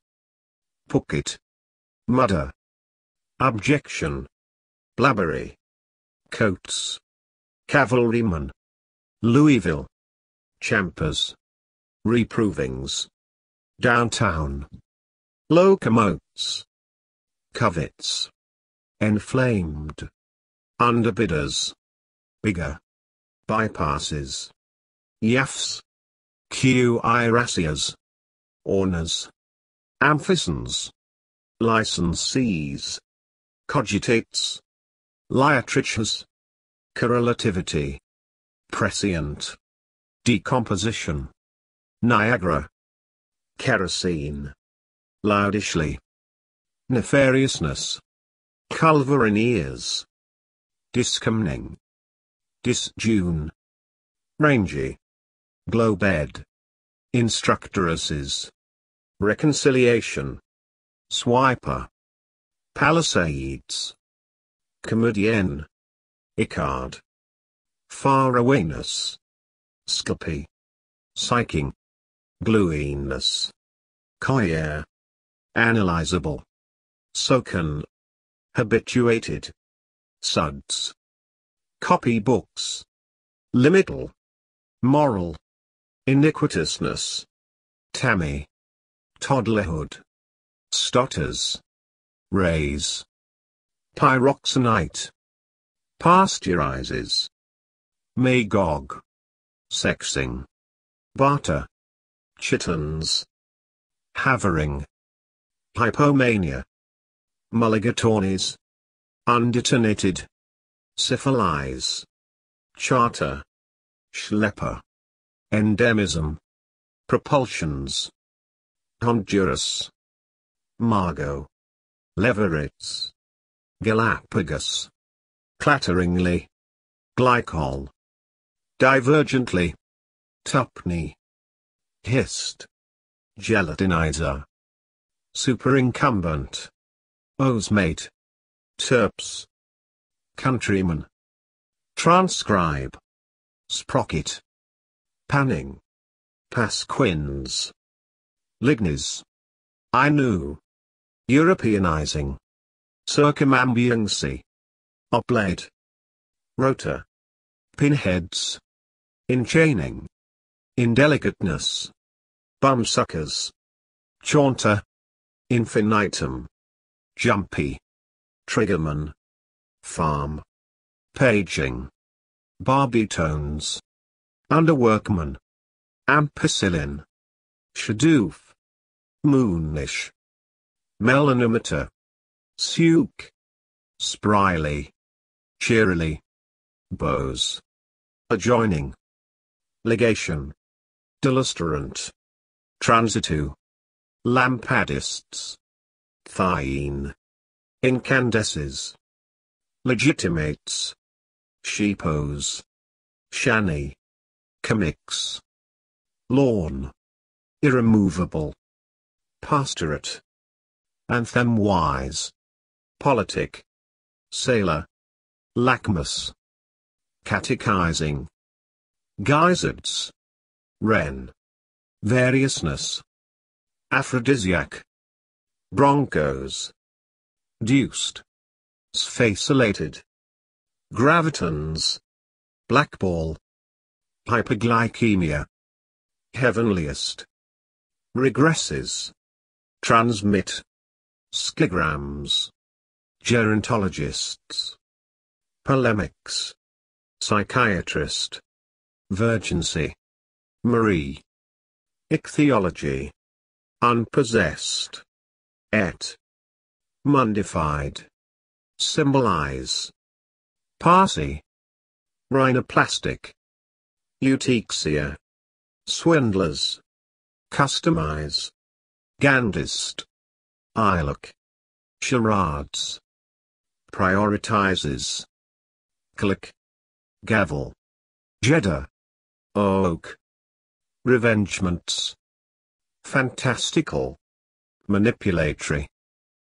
Pucket. Mudder. Abjection. Blabbery. Coats. Cavalryman. Louisville. Champers. Reprovings. Downtown. Locomotes. Covets. Enflamed. Underbidders. Bigger. Bypasses. Yaffs. Cuirassiers. Orners. Amphisons. Licensees. Cogitates. Liatrices. Correlativity. Prescient. Decomposition. Niagara. Kerosene. Loudishly. Nefariousness. Culverin ears. Discomning. Disjune. Rangy. Glowbed. Instructoresses. Reconciliation. Swiper. Palisades. Comedienne. Icard. Farawayness. Scalpy. Psyching. Glueiness. Coyer. Analyzable. Soken. Habituated. Suds. Copy books. Limital. Moral. Iniquitousness. Tammy. Toddlerhood. Stotters. Raise. Pyroxenite. Pasteurizes. Magog. Sexing. Barter. Chittens. Havering. Hypomania. Mulligatawnies. Undetonated. Syphilize. Charter. Schlepper. Endemism. Propulsions. Honduras. Margot. Leverets. Galapagos. Clatteringly. Glycol. Divergently. Tupney. Hist. Gelatinizer. Superincumbent. Osmate. Terps. Countryman. Transcribe. Sprocket. Panning. Pasquins. Lignes. Ainu. Europeanizing. Circumambiancy. Oblate. Rotor. Pinheads. Enchaining. Indelicateness. Bumsuckers. Chaunter. Infinitum. Jumpy. Triggerman. Farm. Paging. Barbitones. Underworkman. Ampicillin. Shadoof. moonish. Melanometer. Suke. Spryly. Cheerily. Bose. Adjoining. Legation. Delusterant. Transitu. Lampadists. Thiene. Incandesces. Legitimates. Sheepos. Shani. Comics. Lawn. Irremovable. Pastorate. Anthem wise. Politic. Sailor. Lackmus. Catechizing. Gizzards. Wren. Variousness. Aphrodisiac. Broncos. Deuced. Sphacelated. Gravitons. Blackball. Hyperglycemia. Heavenliest. Regresses. Transmit. Skigrams. Gerontologists. Polemics. Psychiatrist. Virgincy. Marie. Ichthyology. Unpossessed. Et. Mundified. Symbolize. Parsi. Rhinoplastic. Eutexia. Swindlers. Customize. Gandist. Ilook. Charades. Prioritizes. Click. Gavel. Jeddah. Oak. Revengements. Fantastical. Manipulatory.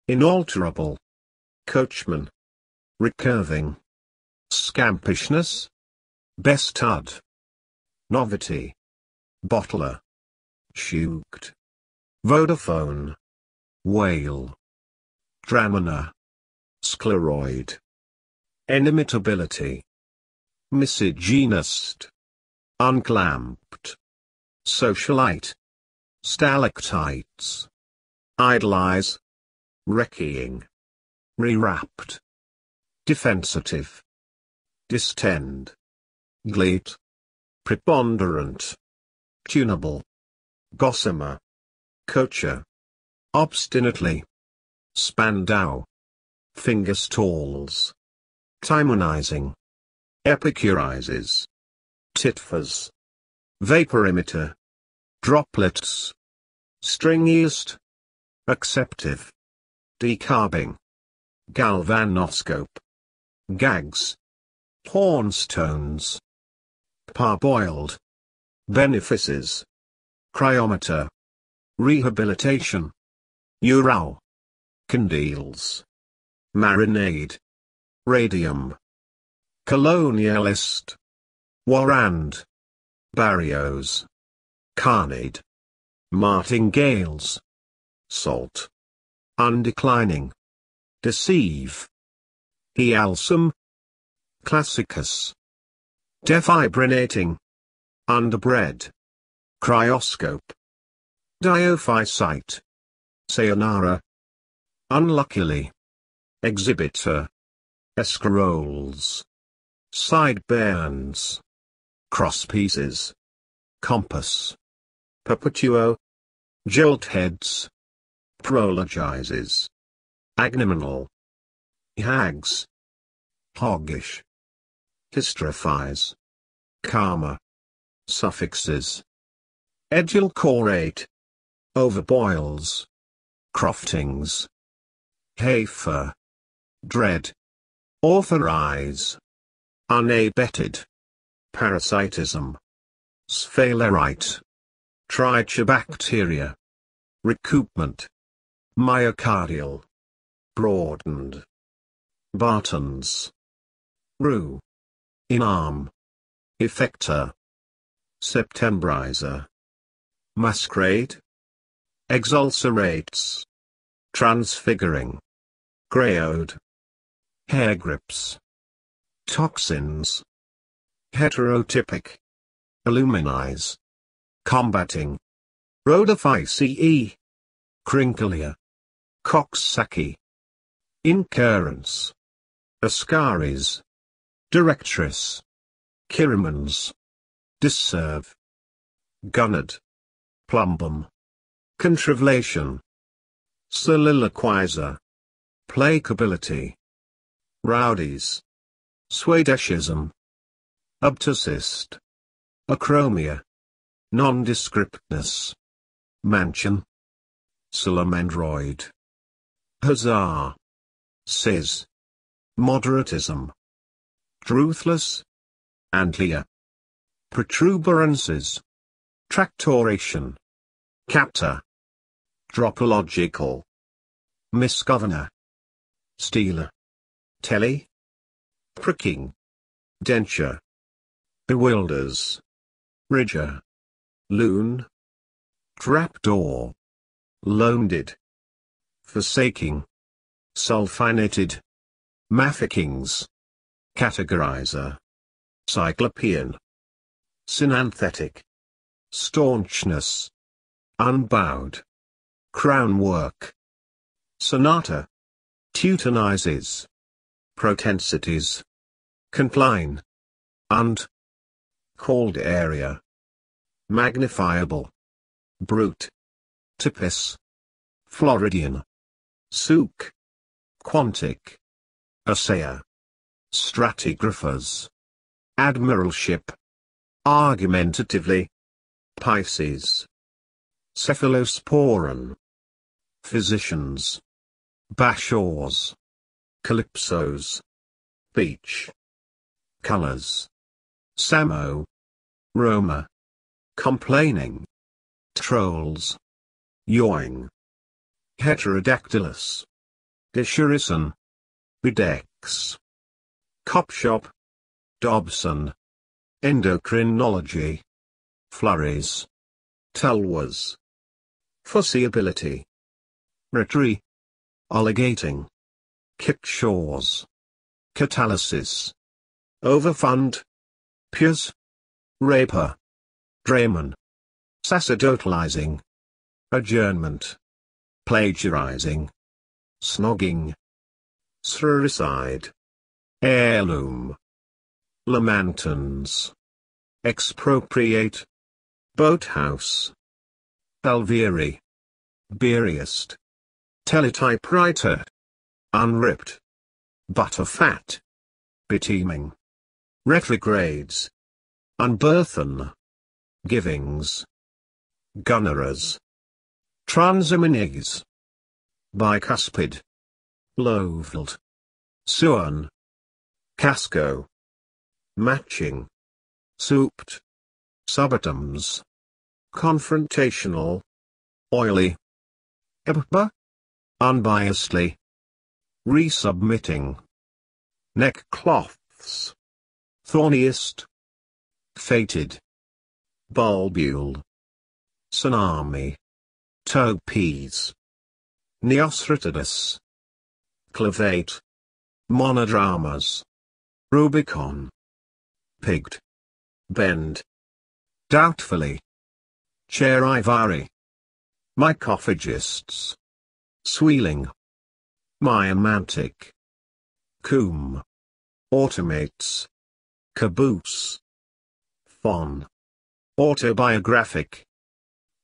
Inalterable. Coachman. Recurving. Scampishness. Bestud. Novity. Bottler. Shuked. Vodafone. Whale. Dramina. Scleroid. Inimitability. Misogynist. Unclamped. Socialite. Stalactites. Idolize. Wrecking. Rewrapped. Defensitive. Distend. Gleat. Preponderant. Tunable. Gossamer. Coacher. Obstinately. Spandau. Finger stalls. Timonizing. Epicurizes. Titfers. Vaporimeter. Droplets. Stringiest. Acceptive. Decarbing. Galvanoscope. Gags. Hornstones. Parboiled. Benefices. Cryometer. Rehabilitation. Ural. Condeals. Marinade. Radium. Colonialist. Warrand. Barrios. Carnade. Martingales. Salt. Undeclining. Deceive. Hialsum. Classicus. Defibrinating. Underbred. Cryoscope. Diophysite. Sayonara. Unluckily. Exhibitor. Escaroles. Sideburns. Crosspieces. Compass. Perpetuo. jolt heads, Prologizes. Agnominal. Hags. Hoggish. Hystrophize. Karma. Suffixes. Edulcorate. Overboils. Croftings. Hafer. Dread. Authorize. Unabetted. Parasitism. Sphalerite. Trichobacteria. Recoupment. Myocardial. Broadened. Bartons. Rue. Inarm. Effector. Septembrizer. Masquerade. Exulcerates. Transfiguring. Grayode. Hair grips. Toxins. Heterotypic. Illuminize. Combating. Rhodophyceae. Crinklia. Coxsackie. Incurrence. Ascaris. Directress. Kirimans. Disserve. Gunnard. Plumbum. Contrivlation. Soliloquizer. Placability. Rowdies. Swedishism. Obtusist. Acromia. Nondescriptness. Mansion. Salamandroid. Huzzah. Says. Moderatism. Truthless. Antlia. Protuberances. Tractoration. Captor. Tropological. Misgovernor. Stealer. Telly. Pricking. Denture. Bewilders. Ridger. Loon. Trapdoor. Loaned. Forsaking. Sulfinated. Maffickings. Categorizer. Cyclopean. Synanthetic. Staunchness. Unbowed. Crown work. Sonata. Teutonizes. Protensities. Confine. Und. Called area. Magnifiable. Brute. Tipis. Floridian. Souk. Quantic. Assayer. Stratigraphers. Admiralship. Argumentatively. Pisces. Cephalosporin. Physicians. Bashaws. Calypsos. Beach. Colors. Samo. Roma. Complaining. Trolls. Yawing. Heterodactylous. Deshurison. Bedex. Copshop. Dobson. Endocrinology. Flurries. Tulwars. Foreseeability. Retry. Oligating. Kickshaws. Catalysis. Overfund. Piers. Raper. Drayman. Sacerdotalizing. Adjournment. Plagiarizing. Snogging. Sruricide. Heirloom. Lamantons. Expropriate. Boathouse. Alvieri. Beeriest. Teletypewriter. Unripped. Butterfat. Beteeming. Retrogrades. Unburthen. Givings. Gunneras. Transamines. Bicuspid. Lowfield. Suan. Casco. Matching. Souped. Subatoms. Confrontational. Oily. Ebba. Unbiasedly. Resubmitting. Neckcloths. Thorniest. Fated. Bulbule. Tsunami. Topies. Neosritidus. Clavate. Monodramas. Rubicon. Pigged. Bend. Doubtfully. Charivari. Mycophagists. Sweeling. Myomantic. Coom. Automates. Caboose. Fon. Autobiographic.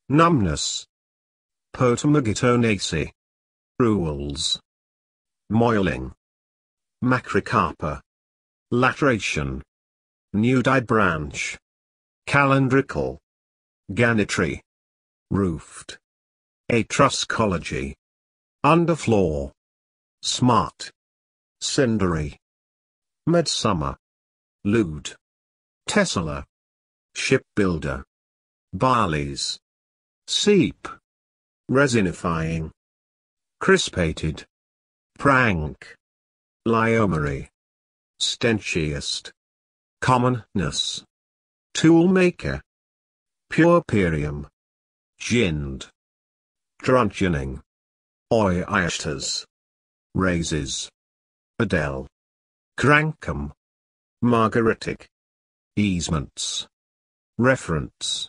Numbness. Potamogetonaceae. Rules. Moiling. Macrocarpa. Lateration. Nudibranch. Calendrical. Ganitry. Roofed. Etruscology. Underfloor. Smart. Cindery. Midsummer. Lewd. Tesla. Shipbuilder. Barleys. Seep. Resinifying. Crispated. Prank. Lyomery. Stenchiest. Commonness. Toolmaker. Purpurium. Gind. Truncheoning. Oiastas. Raises. Adele. Crankum. Margaritic. Easements. Reference.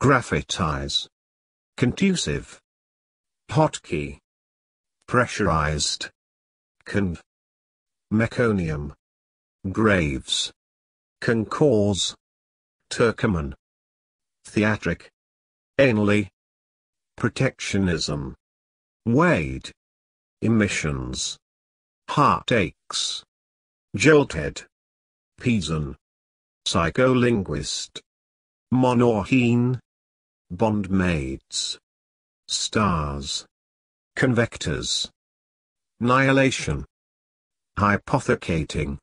Graphitize. Contusive. Hotkey. Pressurized. Conv. Meconium. Graves. Concourse. Turcoman. Theatric. Anally. protectionism, Wade, emissions, heartaches, jolthead, Pisan, psycholinguist, monorhine, bondmaids, stars, convectors, annihilation, hypothecating,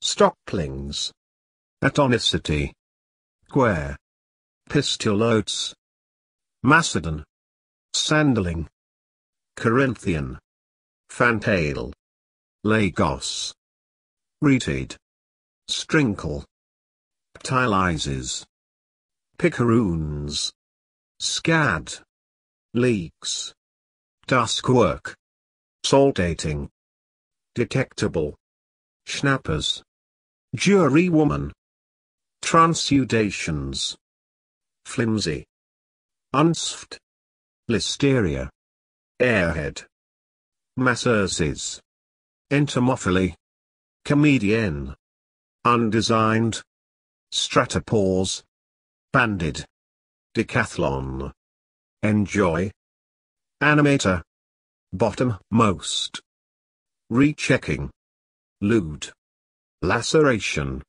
stocklings, atonicity, square, pistulotes, Macedon, Sandling, Corinthian, Fantale, Lagos, Retid, Strinkle, Ptylizes, Picaroons, Scad, Leaks, Duskwork, Saltating, Detectable, Schnappers, Jurywoman, Transudations, Flimsy, Unsft, Listeria, Airhead, Masseurses, Entomophily, Comedienne, Undesigned, Stratopause, Banded, Decathlon, Enjoy, Animator, Bottom most, Rechecking, Lewd, Laceration,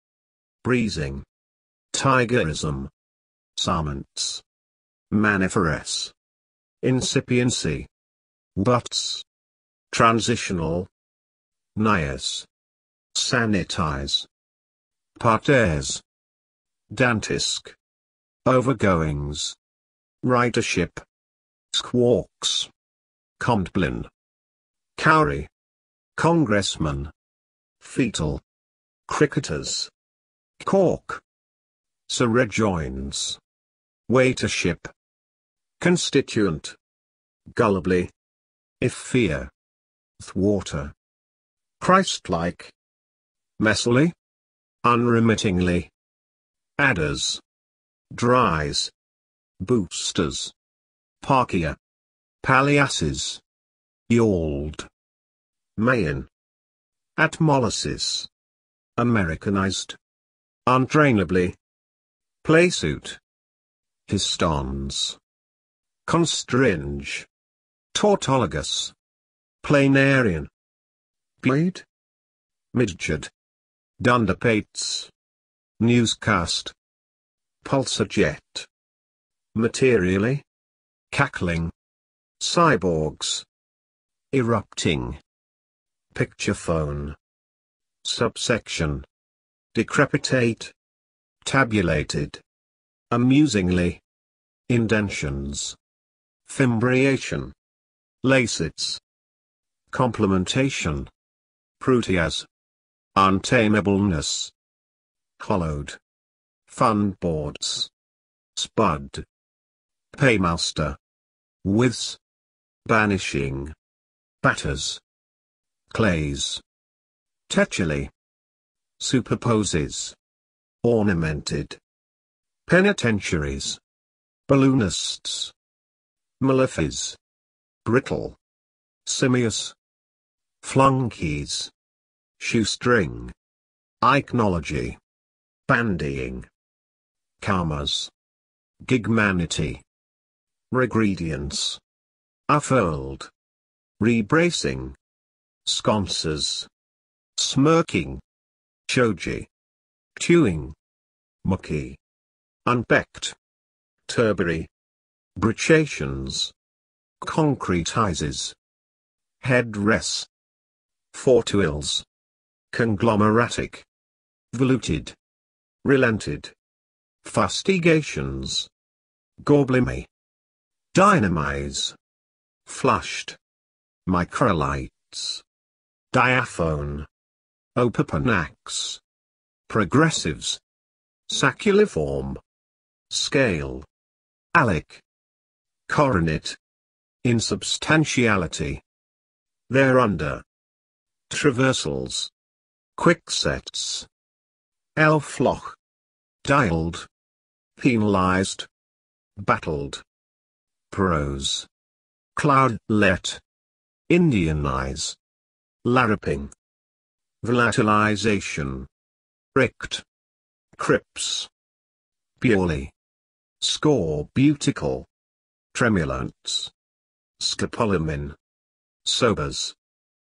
Breezing, Tigerism, Sarments, Maniferous, Incipiency, Butts, Transitional, Nias, Sanitize, Parterres, Dantisk, Overgoings, Ridership, Squawks, Comdblin, Cowrie, Congressman, Fetal, Cricketers, Cork, Sir rejoins, Waitership, Constituent, Gullibly, If fear, Thwarter, Christlike, Messily, Unremittingly, Adders, Dries, Boosters, Parkia, Palliasses, Yawled, Mayan, Atmolysis, Americanized, Untrainably, Playsuit, Histons, Constringe, Tautologous, Planarian, Blade, Midged, Dunderpates, Newscast, Pulsojet. Materially, Cackling, Cyborgs, Erupting, Picture phone, Subsection, Decrepitate, Tabulated, Amusingly, Indentions, Fimbriation, Lacets, Complementation, Proteas, Untamableness, Hollowed, Fun boards, Spud, Paymaster, Withs, Banishing, Batters, Clays, Tetchily, Superposes, Ornamented, Penitentiaries, Balloonists, Malefis, Brittle, Simius, Flunkies, Shoestring, iconology, Bandying, Karmas, Gigmanity, Regredients, Unfurled, Rebracing, Sconces, Smirking, Choji, Chewing, Mucky, Unpecked, Turbery, Brichations, Concretizes, Headdress, Fortuils, Conglomeratic, Voluted, Relented, Fustigations, Gorblimy, Dynamize, Flushed, microlites, Diaphone, Opopanax, Progressives, Sacculiform, Scale, Alec, Coronet, Insubstantiality, Thereunder, Traversals, Quicksets, Elflock, Dialed, Penalized, Battled, Prose, Cloudlet, Indianize, Larraping, Volatilization, Rict, Crips, Purely, Scorbutical, tremulants, scopolamine, sobers,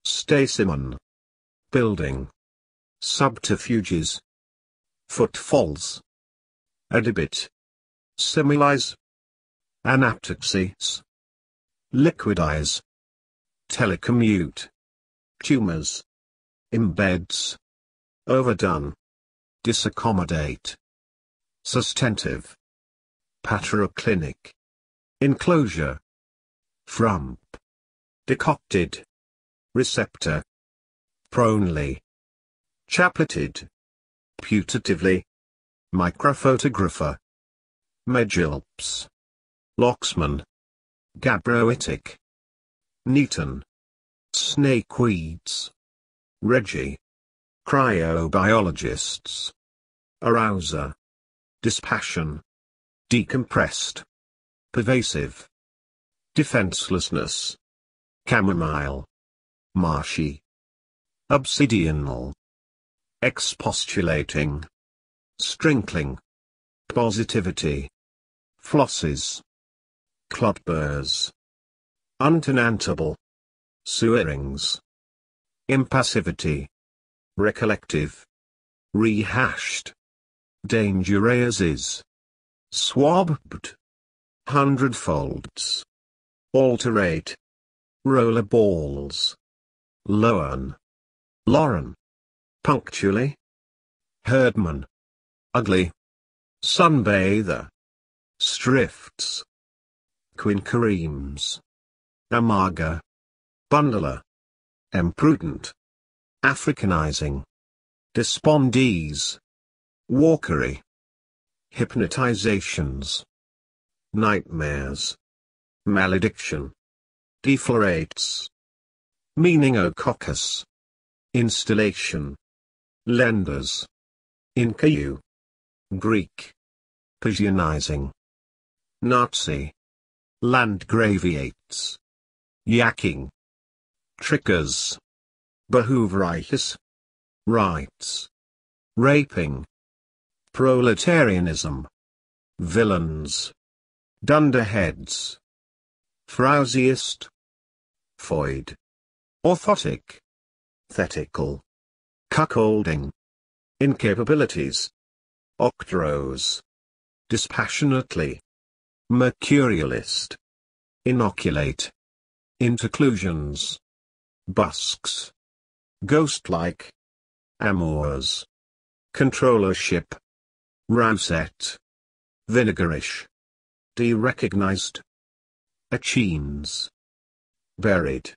stasimon, building, subterfuges, footfalls, adibit, similes, anaptoxys, liquidize, telecommute, tumors, embeds, overdone, disaccommodate, sustentive, pateroclinic, enclosure, frump, decocted, receptor, pronely, chapleted, putatively, microphotographer, megilps, locksman, gabbroitic, Neaton, snakeweeds, Reggie, cryobiologists, arouser, dispassion, decompressed, pervasive, defenselessness, chamomile, marshy, obsidianal, expostulating, strinkling, positivity, flosses, clodburrs, untenantable, sewerings, impassivity, recollective, rehashed, dangerouses, swabbed, hundredfolds, alterate, rollerballs, lowen, Lauren, punctually, herdman, ugly, sunbather, strifts, quinqueremes, amaga, bundler, imprudent, africanizing, despondees, walkery, hypnotizations, nightmares, malediction, deflorates, meaning meningococcus, installation, lenders, incau, Greek, Persianizing, Nazi, landgraviates, Yacking. trickers, behooveritis, rights, raping, proletarianism, villains, dunderheads, frowsiest, foid, orthotic, thetical, cuckolding, incapabilities, octros, dispassionately, mercurialist, inoculate, interclusions, busks, ghost-like, amours, controllership, rousette, vinegarish, derecognized, achenes, buried,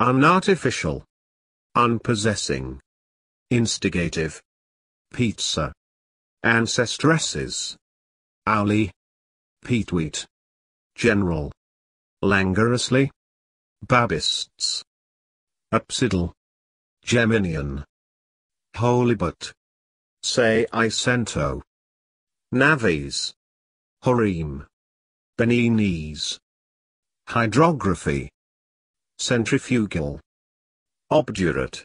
unartificial, unpossessing, instigative, pizza, ancestresses, owly, peatwheat, general, languorously, babists, apsidal, geminian, holibut, say I sento. navies, harem, Beninese, hydrography, centrifugal, obdurate,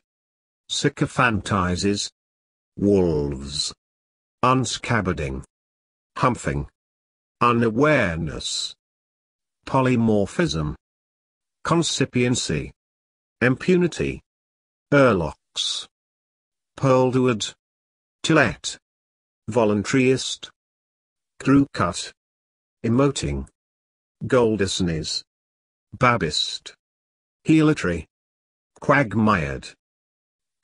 sycophantizes, wolves, unscabbarding, humping, unawareness, polymorphism, concipiency, impunity, earlocks, pearlwood, tillet, voluntaryist, crew cut, emoting, goldisnes, babist, helotry, quagmired,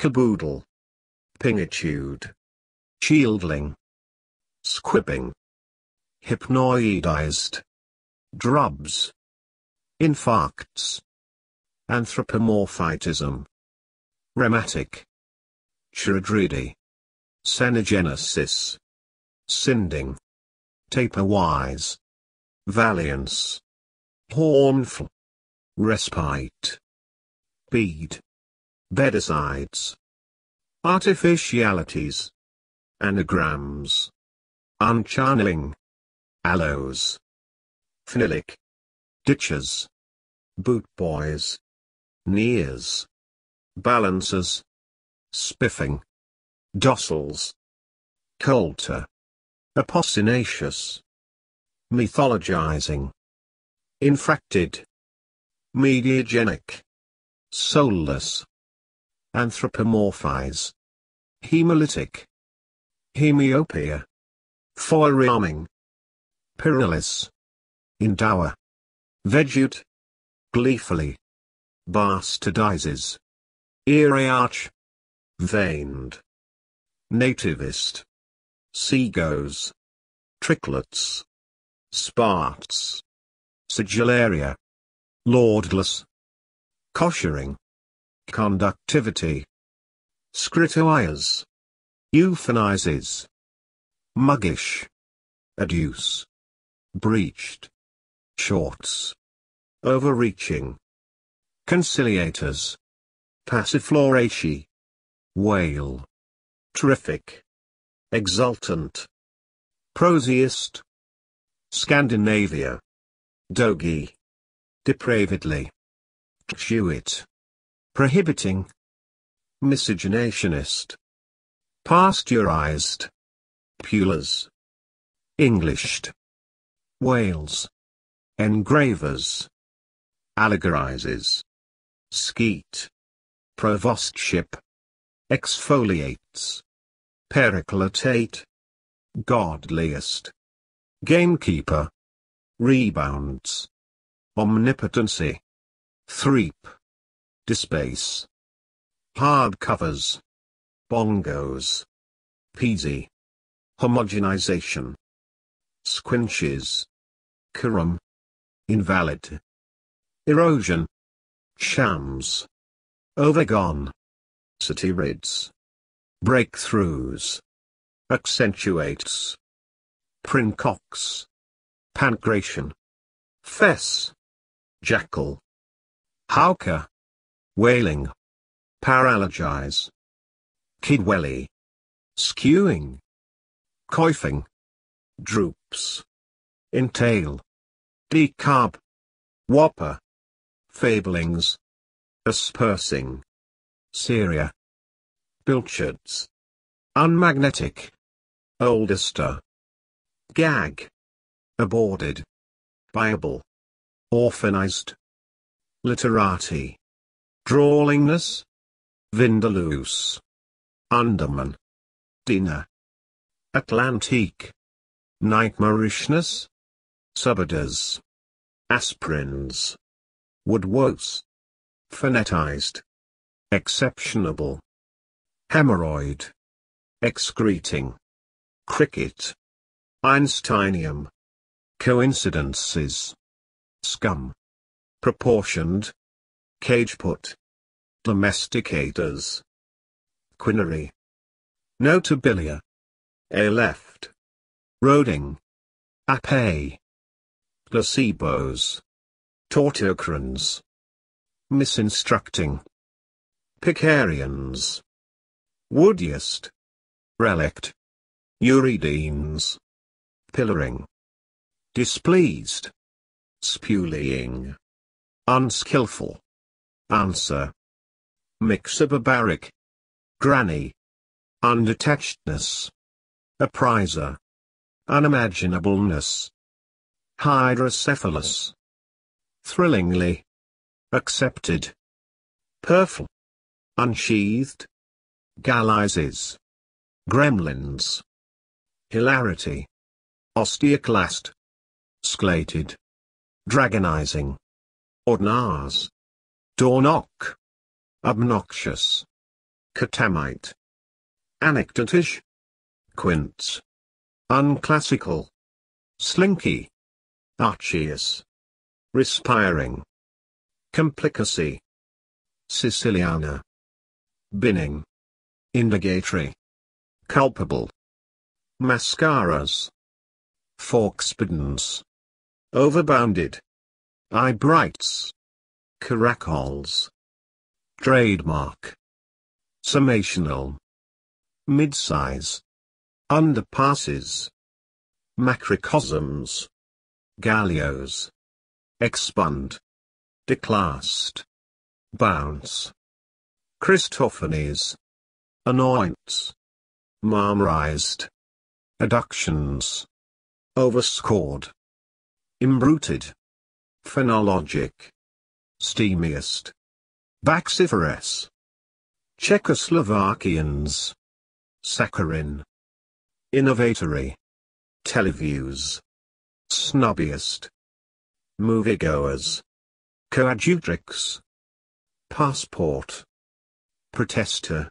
caboodle, pinguitude, shieldling, squibbing, hypnoidized, drubs, infarcts, anthropomorphitism, rheumatic, chirodridy, senogenesis, sinding, taper-wise, valiance, hornful, respite, bead, bedicides, artificialities, anagrams, unchanneling, aloes, phenolic, ditches, boot boys, nears, balancers, spiffing, dossels, coulter, apostinacious, mythologizing, infracted, Mediagenic. soulless, anthropomorphize, hemolytic, hemiopia, forearming, pyralis, endower, vegut, gleefully, bastardizes, arch, veined, nativist, seagoes, tricklets, sparts, sigillaria, lordless, koshering, conductivity, scritoias, euphanizes, muggish, adduce, breached, shorts, overreaching, conciliators, passifloraceae, whale, terrific, exultant, prosiest, Scandinavia, dogi, depravedly, it, prohibiting, miscegenationist, pasteurized, pulas, Englished, Wales, engravers, allegorizes, skeet, provostship, exfoliates, periclitate, godliest, gamekeeper, rebounds, omnipotency, threep, dispace, hardcovers, bongos, peasy, homogenization, squinches, carum, invalid, erosion, shams, overgone, satyrids, breakthroughs, accentuates, princox, pancration, fess, jackal, howker, wailing, paralogize, kidwelly, skewing, coifing, droops, entail, decarb, whopper, fablings, aspersing, Syria, bilchards, unmagnetic, oldester, gag, aborted, Bible, orphanized, literati, drawlingness, vindaloo, underman, dinner, Atlantique, nightmarishness, subadas, aspirins, woodworks, phonetized, exceptionable, hemorrhoid, excreting, cricket, Einsteinium, coincidences, scum, proportioned, cage put, domesticators, quinary, notabilia, a left, roding, ape, placebos, tortocrans, misinstructing, picarians, woodiest, relict, uridenes, pillaring, displeased, spulying, unskillful, answer, mixabarbaric, granny, undetachedness, appriser, unimaginableness, hydrocephalus, thrillingly, accepted, perful, unsheathed, gallizes, gremlins, hilarity, osteoclast, sclated, dragonizing, ordnars, doorknock, obnoxious, catamite, anecdotish, quints, unclassical, slinky, archeus, respiring, complicacy, Siciliana, binning, indigatory, culpable, mascaras, forkspidens, overbounded, eyebrights, caracols, trademark, summational, midsize, underpasses, macrocosms, gallios, expund, declassed, bounce, Christophanies, anoints, marmorized, adductions, overscored, imbruted, Phenologic. Steamiest. Bacciferous. Czechoslovakians. Saccharin. Innovatory. Televiews. Snobbiest. Moviegoers. Coadjutrix. Passport. Protester.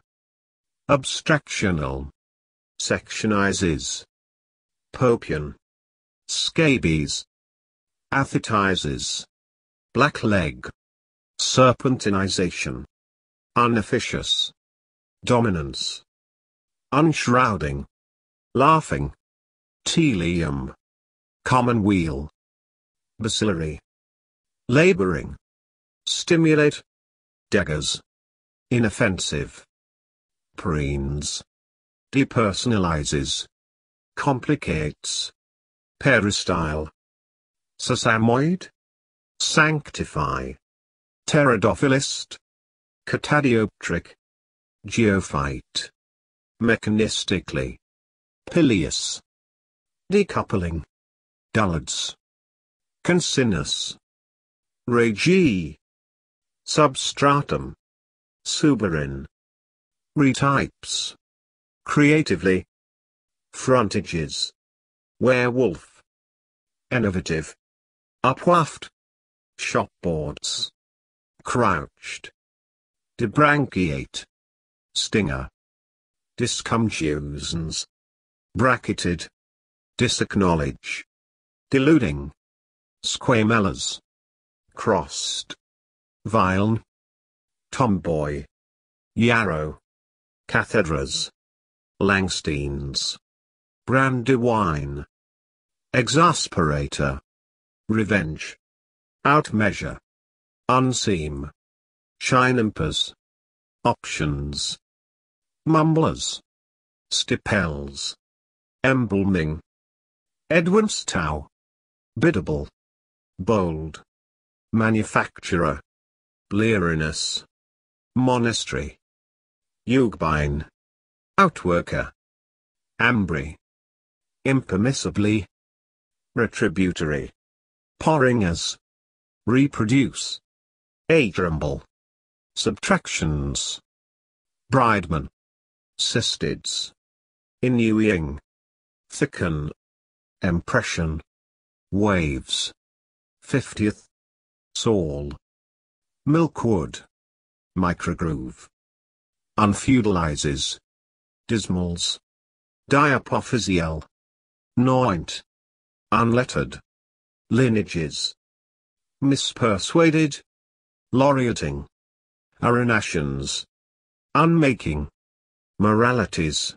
Abstractional. Sectionizes. Popian. Scabies. Athitizes. Blackleg. Serpentinization. Unofficious. Dominance. Unshrouding. Laughing. Telium. Commonweal. Bacillary. Laboring. Stimulate. Daggers. Inoffensive. Preens. Depersonalizes. Complicates. Peristyle. Sesamoid. Sanctify. Pteridophilist. Catadioptric. Geophyte. Mechanistically. Pileus. Decoupling. Dullards. Consinus. Regi. Substratum. Suberin. Retypes. Creatively. Frontages. Werewolf. Innovative. Upwaft. Shopboards. Crouched. Debranchiate. Stinger. Discumtusions. Bracketed. Disacknowledge. Deluding. Squamellas. Crossed. Vilne. Tomboy. Yarrow. Cathedras. Langsteins. Brandywine. Exasperator. Revenge. Outmeasure. Unseam. Shinempers. Options. Mumblers. Stipels. Embalming. Edwinstow. Biddable. Bold. Manufacturer. Bleariness. Monastery. Eugbine. Outworker. Ambry. Impermissibly. Retributory. Porringers. Reproduce. Adrumble. Subtractions. Brideman. Cystids. Inuing. Thicken. Impression. Waves. Fiftieth. Saul. Milkwood. Microgroove. Unfeudalizes. Dismals. Diapophysial. Noint. Unlettered. Lineages. Mispersuaded. Laureating. Arenations. Unmaking. Moralities.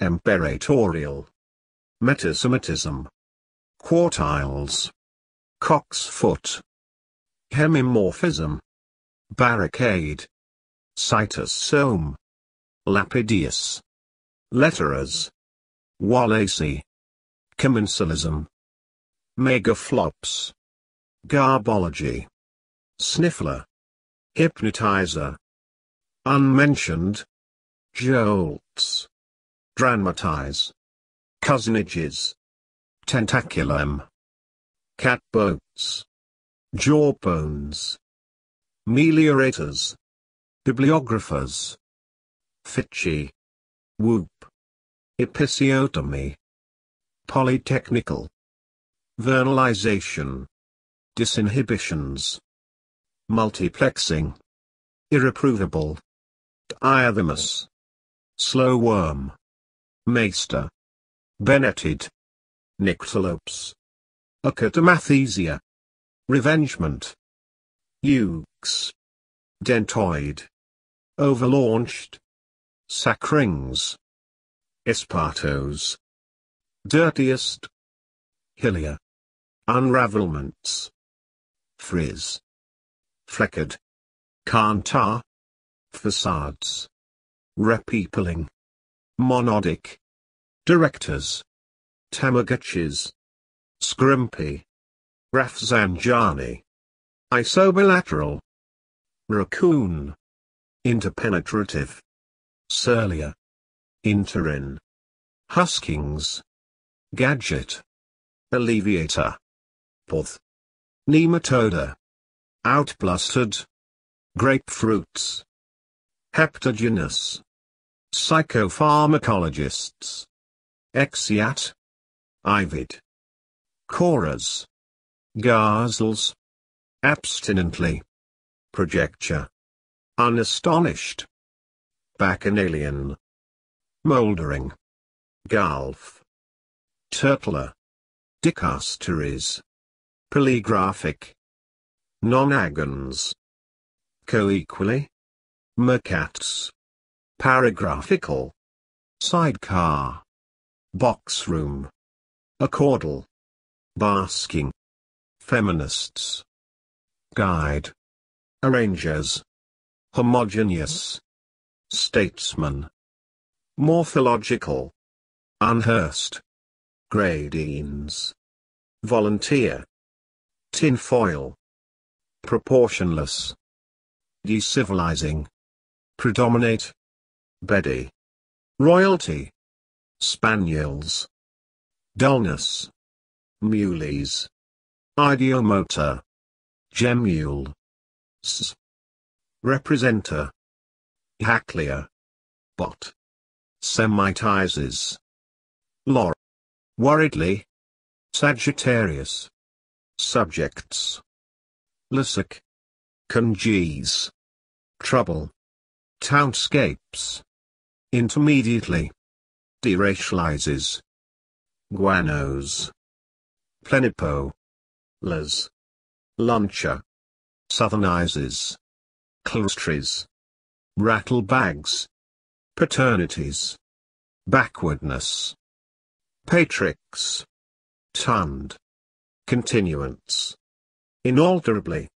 Imperatorial. Metasemitism. Quartiles. Cock's foot. Hemimorphism. Barricade. Cytosome. Lapidius. Letterers. Wallacy. Commensalism. Megaflops. Garbology. Sniffler. Hypnotizer. Unmentioned. Jolts. Dramatize. Cousinages. Tentaculum. Catboats. Jawbones. Meliorators. Bibliographers. Fitchy. Whoop. Episiotomy. Polytechnical. Vernalization. Disinhibitions. Multiplexing. Irreprovable. Diathymus. Slow worm. Maester. Bennetted. Nyctalopes. Acatamathesia. Revengement. Ukes. Dentoid. Overlaunched. Sackrings. Espartos. Dirtiest. Hillia. Unravelments. Frizz. Fleckered. Cantar. Facades. Repeopling. Monodic. Directors. Tamagotchis. Scrimpy. Rafsanjani. Isobilateral. Raccoon. Interpenetrative. Surlia. Interin. Huskings. Gadget. Alleviator. Porth. Nematoda. Outblustered. Grapefruits. Heptogenous. Psychopharmacologists. Exeat. Ivid. Choras. Gazelles. Abstinently. Projecture. Unastonished. Bacchanalian. Mouldering. Gulf. Turtler. Dicasteries. Polygraphic. Non-agons. Co-equally. Mercats. Paragraphical. Sidecar. Box room. Accordal. Basking. Feminists. Guide. Arrangers. Homogeneous. Statesman. Morphological. Unhearsed. Gradines. Volunteer. Tinfoil. Proportionless. Decivilizing. Predominate. Beddy. Royalty. Spaniels. Dullness. Muleys. Ideomotor. Gemmule. S. Representer. Hacklier. Bot. Semitizes. Lor. Worriedly. Sagittarius. Subjects. Lissac. Congees. Trouble. Townscapes. Intermediately. Deracializes. Guanos. Plenipo. Les. Luncher. Southernizes. Clostries. Rattlebags. Paternities. Backwardness. Patrix. Tund. Continuance. Inalterably.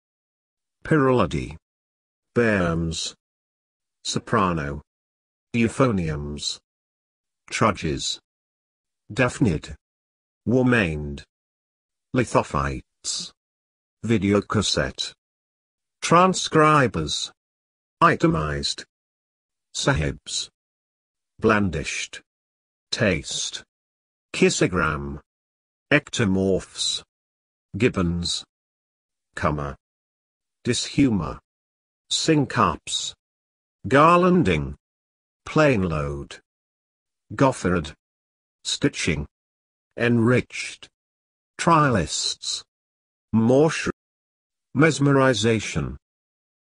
Pyrrhology. Berms. Soprano. Euphoniums. Trudges. Daphnid. Womaned. Lithophytes. Videocassette. Transcribers. Itemized. Sahibs. Blandished. Taste. Kissogram. Ectomorphs. Gibbons. Cummer. Dishumor. Syncops. Garlanding. Plain load. Goffered. Stitching. Enriched. Trialists. Morshre. Mesmerization.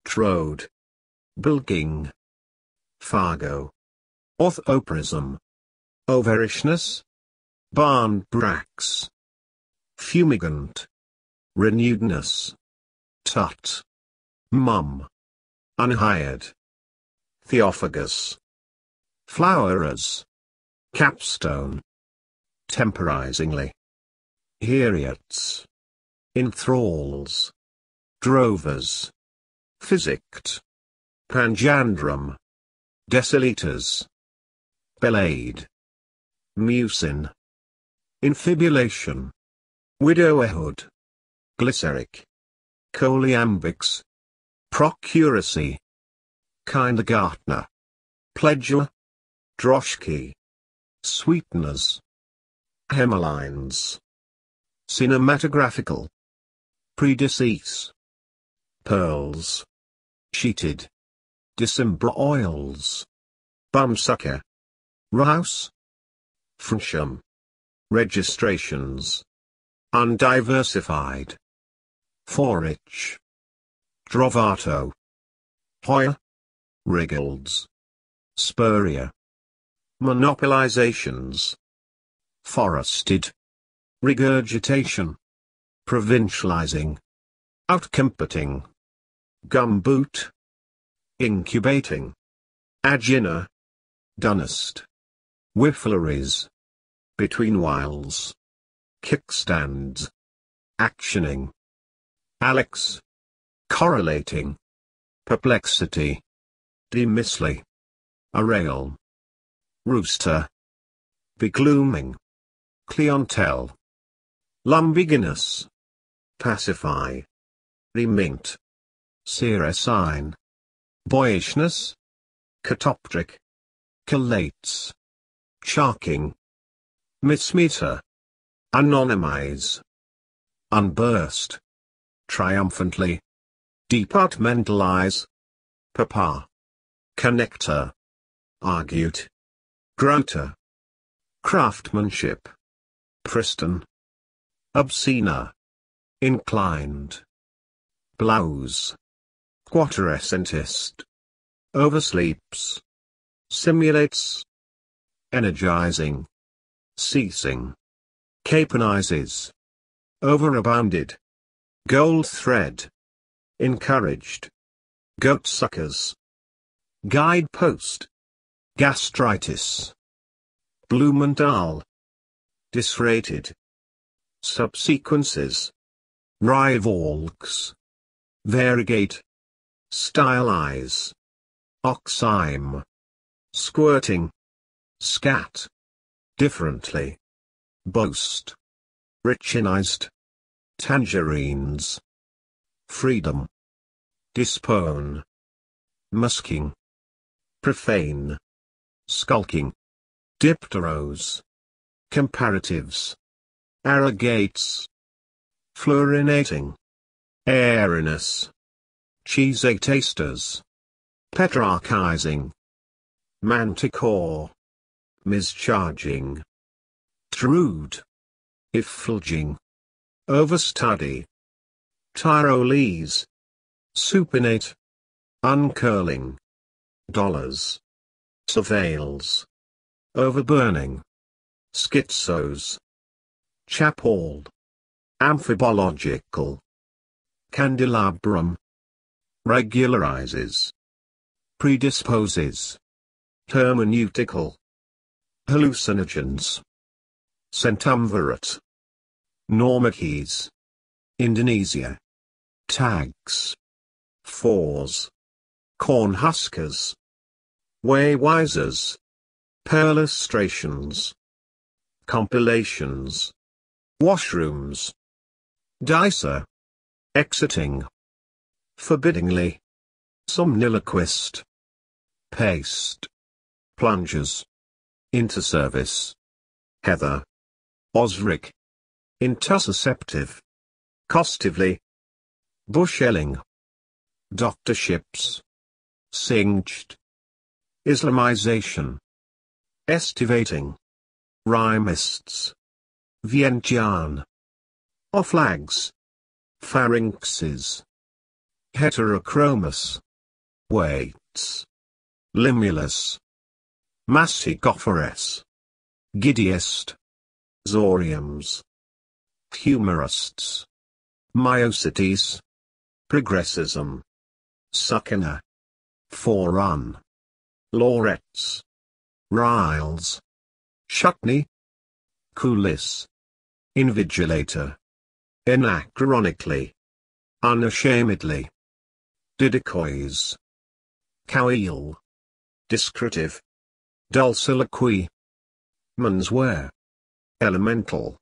Trode. Bilking. Fargo. Orthoprism. Overishness. Barn brax. Fumigant. Renewedness. Tut. Mum. Unhired. Theophagous. Flowerers. Capstone. Temporizingly. Heriots. Enthralls. Drovers. Physicked. Panjandrum. Deciliters. Belade. Mucin. Infibulation. Widowerhood. Glyceric. Choliambics. Procuracy. Kindergartner. Pledger. Droshky. Sweeteners. Hemolines. Cinematographical. Predecease. Pearls. Cheated. December oils. Bumsucker. Rouse. Frensham. Registrations. Undiversified. Forage. Drovato. Hoya. Wriggles. Spurrier. Monopolizations. Forested. Regurgitation. Provincializing. Outcompeting. Gumboot. Incubating. Agina. Dunnest. Whiffleries. Between whiles. Kickstands. Actioning. Alex. Correlating. Perplexity. Demisly. Arrail. Rooster. Beglooming. Clientele. Lumbiginous. Pacify. Remint. Seracine. Boyishness. Catoptric. Collates. Sharking. Mismeter. Anonymize. Unburst. Triumphantly. Departmentalize. Papa. Connector. Argued. Grouter. Craftsmanship. Preston. Obscena. Inclined. Blouse. Quatrescentist. Oversleeps. Simulates. Energizing. Ceasing. Caponizes. Overabounded. Gold thread. Encouraged. Goat suckers. Guidepost. Gastritis. Blumenthal. Disrated. Subsequences. Rivalks. Variegate. Stylize. Oxime. Squirting. Scat. Differently. Boast. Richinized. Tangerines. Freedom. Dispone. Musking. Profane. Skulking. Dipteros. Comparatives. Arrogates. Fluorinating. Airiness. Cheese tasters. Petrarchizing. Manticore. Mischarging. Trude. Effulging. Overstudy. Tyrolese. Supinate. Uncurling. Dollars. Surveils. Overburning. Schizos. Chapald. Amphibological. Candelabrum. Regularizes. Predisposes. Hermeneutical. Hallucinogens. Centumvirate. Normakeys. Indonesia. Tags. Fours. Cornhuskers. Waywisers. Perlustrations. Compilations. Washrooms. Dicer. Exiting. Forbiddingly. Somniloquist. Paste. Plungers. Interservice. Heather. Osric. Intussusceptive. Costively. Bushelling. Doctorships. Singed. Islamization. Estivating. Rhymists. Vientiane. Offlags. Pharynxes. Heterochromous. Weights. Limulus. Massicophorus. Giddiest. Zoriums. Humorists. Myosities. Progressism. Suckener. Forerun. Laurettes. Riles. Shutney. Coolis. Invigilator. Anachronically. Unashamedly. Didacois. Coweel. Descriptive. Dulciloquy. Menswear. Elemental.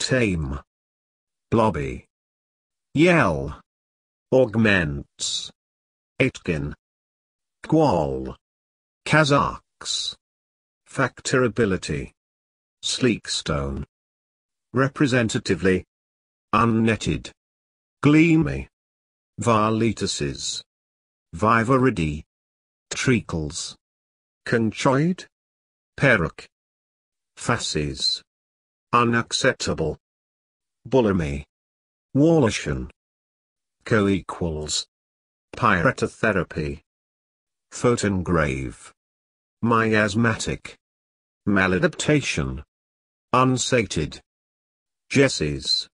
Tame. Blobby. Yell. Augments. Aitken. Qual. Kazakhs. Factorability. Sleekstone. Representatively. Unnetted. Gleamy. Varlituses. Viverridae. Treacles. Conchoid. Peruke. Fasces. Unacceptable. Bullamy. Wallishan. Co-equals. Pyretotherapy. Photoengrave. Miasmatic. Maladaptation. Unsated. Jesses.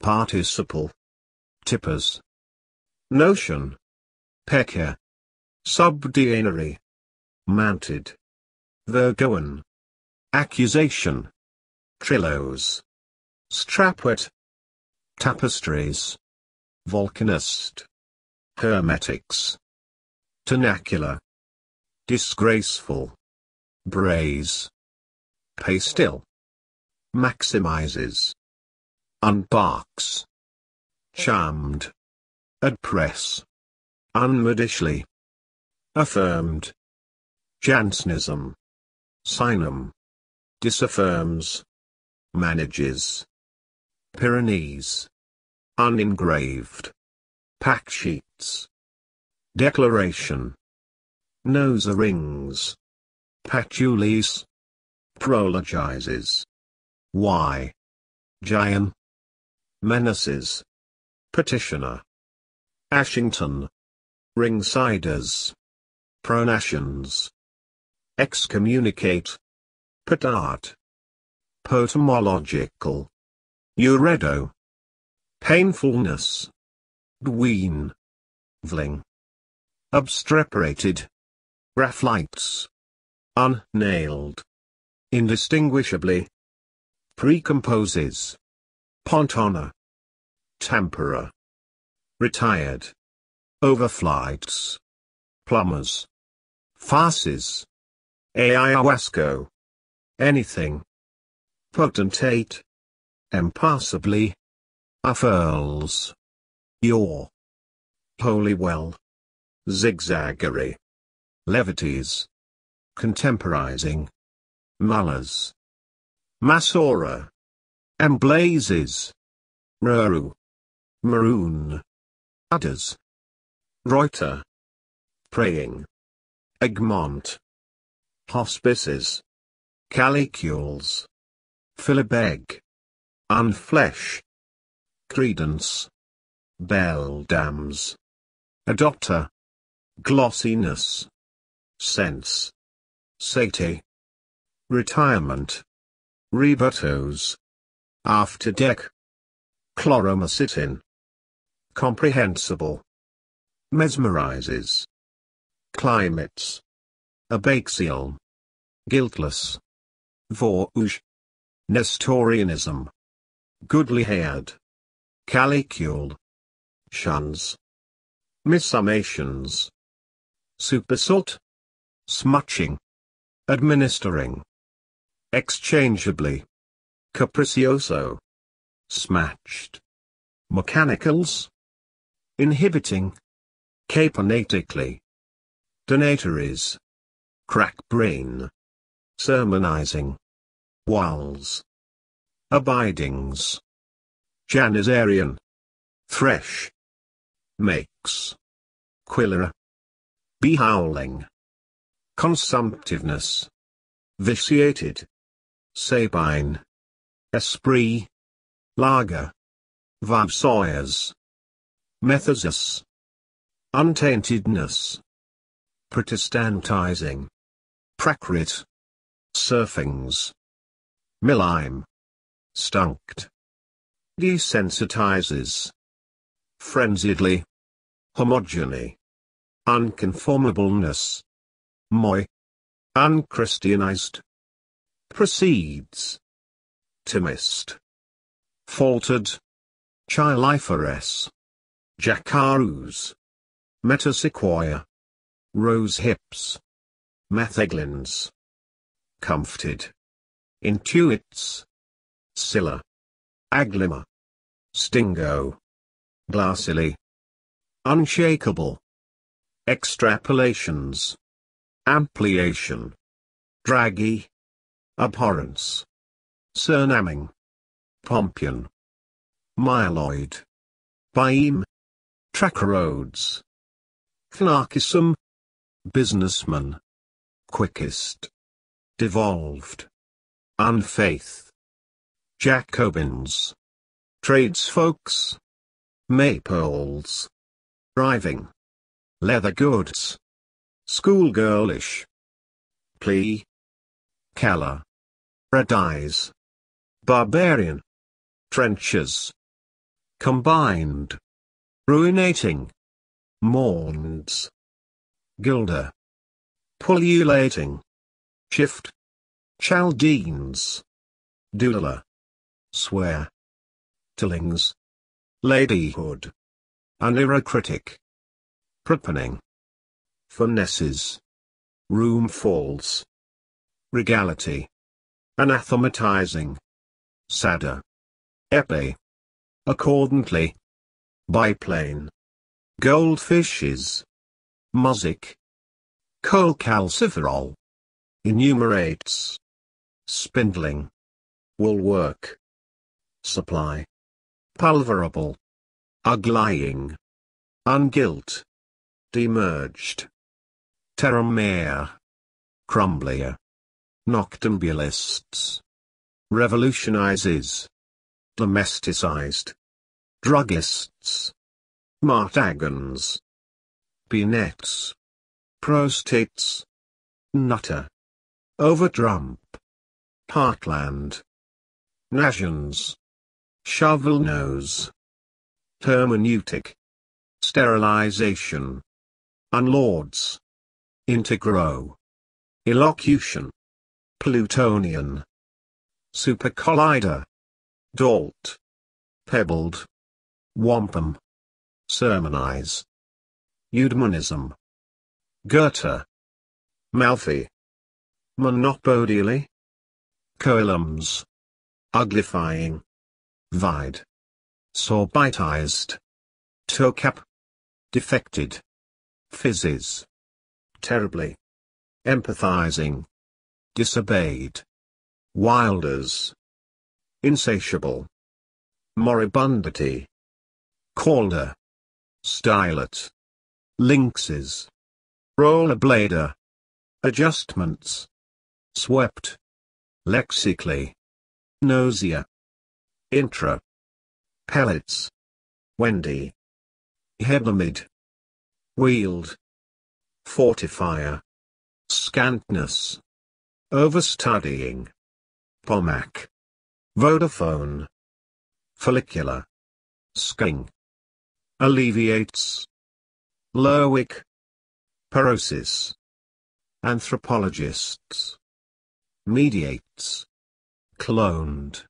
Participle. Tippers. Notion. Pecker. Subdianary. Mounted. Virgoan. Accusation. Trillos. Strapwet. Tapestries. Volcanist. Hermetics. Tenacular. Disgraceful. Braze. Pastel. Maximizes. Unbarks. Charmed. Adpress. Unmodishly. Affirmed. Jansenism. Sinum. Disaffirms. Manages. Pyrenees. unengraved. Pack sheets. Declaration. Nose rings. Patulis. Prologizes. Why? Giant. Menaces. Petitioner. Ashington. Ringsiders. Pronations. Excommunicate. Petard. Potamological. Uredo. Painfulness. Dween. Vling. Obstreperated. Graphlites. Unnailed. Indistinguishably. Precomposes. Pontona. Tempera. Retired. Overflights. Plumbers. Farces. Ayahuasco. Anything. Potentate. Impassably. Unfurls. Your. Holy well. Zigzaggery. Levities. Contemporizing. Mullers. Masora. Emblazes. Ruru. Maroon. Udders. Reuter. Praying. Egmont. Hospices. Calicules. Philibeg. Unflesh. Credence. Beldams. Adopter. Glossiness. Sense. Sati. Retirement. Rebutos. After deck. Chloromycetin. Comprehensible. Mesmerizes. Climates. Abaxial. Guiltless. Vosge. Nestorianism. Goodly haired. Calicule. Shuns. Missummations. Supersalt. Smutching. Administering. Exchangeably. Capriccioso. Smatched. Mechanicals. Inhibiting. Caponatically. Donatories. Crack brain. Sermonizing. Walls. Abidings. Janizarian. Thresh. Makes. Quillera. Behowling. Consumptiveness. Vitiated. Sabine. Esprit. Lager. Vabsoyas. Methosis. Untaintedness. Protestantizing. Prakrit. Surfings. Millime. Stunked. Desensitizes. Frenziedly. Homogeny. Unconformableness. Moi. Unchristianized. Proceeds. Timist. Faltered. Chyliferous. Jacaroos. Metasequoia. Rose hips. Metheglins. Comforted. Intuits. Scylla. Aglima. Stingo. Glassily. Unshakable. Extrapolations. Ampliation. Draggy. Abhorrence. Surnaming. Pompion. Myeloid. Baim. Tracherodes. Thnarchism. Businessman. Quickest. Devolved. Unfaith. Jacobins. Tradesfolks. Maypoles. Driving. Leather goods. Schoolgirlish. Plea. Calla. Radize. Barbarian. Trenches. Combined. Ruinating. Mourns. Gilder. Pullulating. Shift. Chaldeans. Doula. Swear. Tillings. Ladyhood. Uniracritic. Prepening. Finesses. Room falls. Regality. Anathematizing. Sadder. Epe. Accordantly. Biplane. Goldfishes. Muzzic. Cholecalciferol. Enumerates. Spindling. wool work, Supply. Pulverable. uglying, ungilt, demerged, terramare, crumblier, noctambulists, revolutionizes, domesticized, druggists, martagons, binettes, prostates, nutter, overdrump, heartland, nations, shovel nose, hermeneutic, sterilization, unlords, integro, elocution, plutonian, supercollider, dolt, pebbled, wampum, sermonize, eudaimonism, Goethe, Malfi, monopodially, coelums, uglifying, vide, sorbitized, tocap, defected, fizzes, terribly, empathizing, disobeyed, wilders, insatiable, moribundity, calder, stylet, lynxes, rollerblader, adjustments, swept, lexically, nausea, intra, pellets, Wendy, hebdomad, wheeled, fortifier, scantness, overstudying, Pomac, Vodafone, follicular, sking, alleviates, Lerwick, Parosis, anthropologists, mediates, cloned,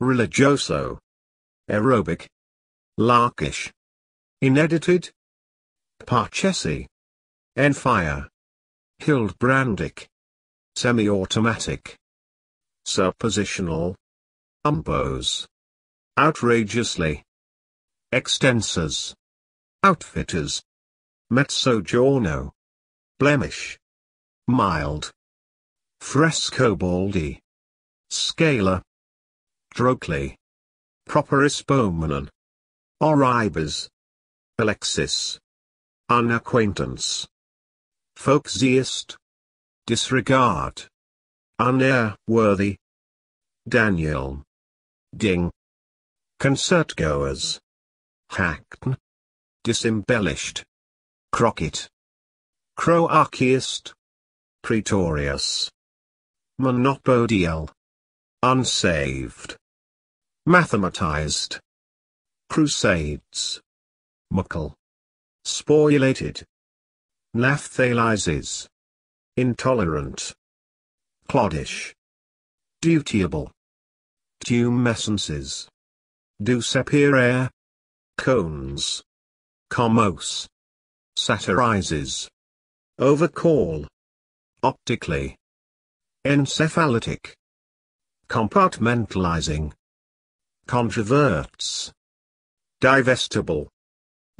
religioso, aerobic, larkish, inedited, Parcheesi, Enfire, Hildebrandic, semi-automatic, suppositional, umbos, outrageously, extensors, outfitters, mezzogiorno, blemish, mild, frescobaldi, scalar, drocly, properispomenon, oribas, alexis, unacquaintance, folksiest, disregard, unairworthy, Daniel, ding, concertgoers, hackn, disembellished, crocket, croarchiest, pretorius, monopodial, unsaved, mathematized, crusades, muckle, spoilated, naphthalizes, intolerant, cloddish, dutiable, tumescences, ducepere, cones, commose, satirizes, overcall, optically, encephalitic, compartmentalizing, controverts, divestible,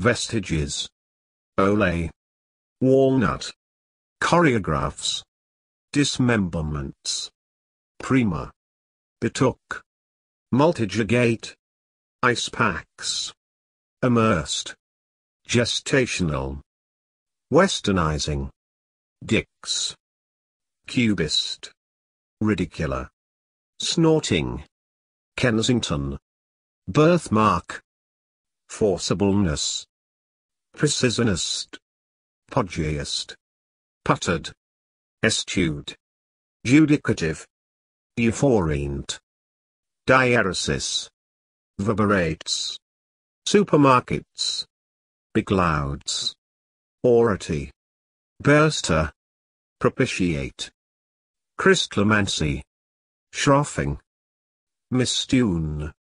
vestiges, ole, walnut, choreographs, dismemberments, prima, betook, multigigate, ice packs, immersed, gestational, westernizing, dicks, cubist, ridicular, snorting, Kensington, birthmark, forcibleness, precisionist, podgiest, puttered, estude, judicative, euphoriant, diaresis, vibrates, supermarkets, beclouds, ority, burster, propitiate, crystallomancy, schroffing, mistune,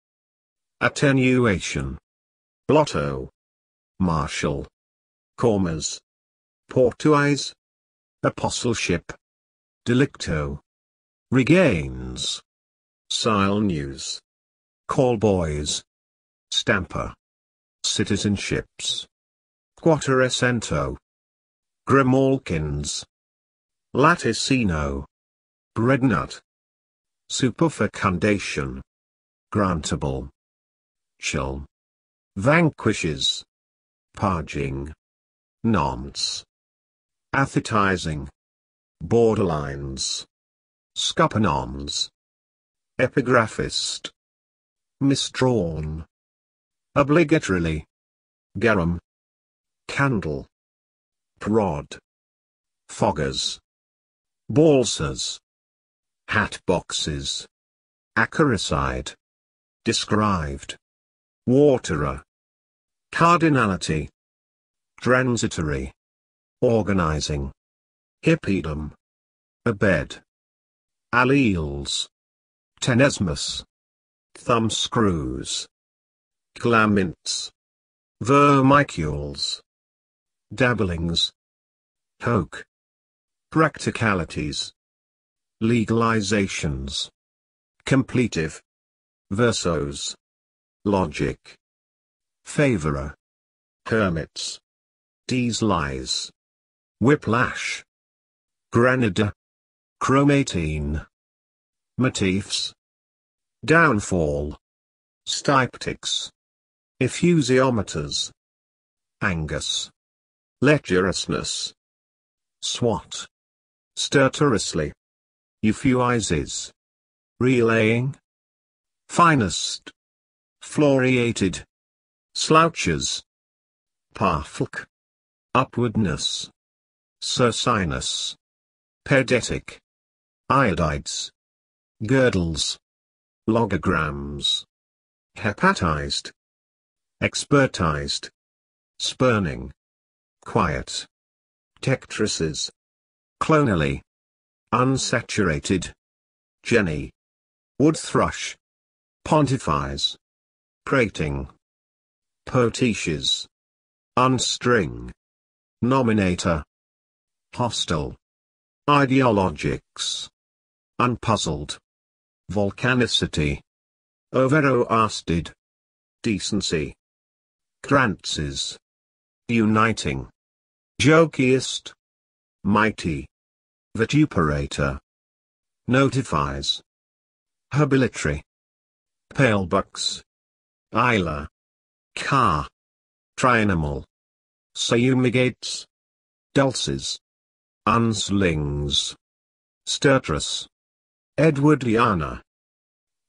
attenuation, blotto, marshal, cormers, portuise, apostleship, delicto, regains, sile news, call boys, stamper, citizenships, quattrocento, grimalkins, laticino, breadnut, superfecundation, grantable, chill, vanquishes, Parging. nonce, athetizing, borderlines, scuppernons, epigraphist, misdrawn, obligatorily, garum, candle, prod, foggers, balsas, hat boxes, acaricide, described, waterer, cardinality, transitory, organizing, hippedom, abed, alleles, tenesmus, thumbscrews, glamints, vermicules, dabblings, poke, practicalities, legalizations, completive, versos, logic, favorer, hermits, D's lies, whiplash, granada, chromatine, motifs, downfall, styptics, effusiometers, angus, lecherousness, swat, stertorously, euphuises, relaying, finest, floriated, slouches, parfleck, upwardness, surcinus, pedetic, iodides, girdles, logograms, hepatized, expertized, spurning, quiet, tectrices, clonally, unsaturated, jenny, wood thrush, pontifies, prating, potiches, unstring, nominator, hostile, ideologics, unpuzzled, volcanicity, overoasted, decency, grances, uniting, jokiest, mighty, vituperator, notifies, habilitary, pale bucks, Isla, car, trinomial, sayumigates, dulces, unslings, stertress, Edwardiana,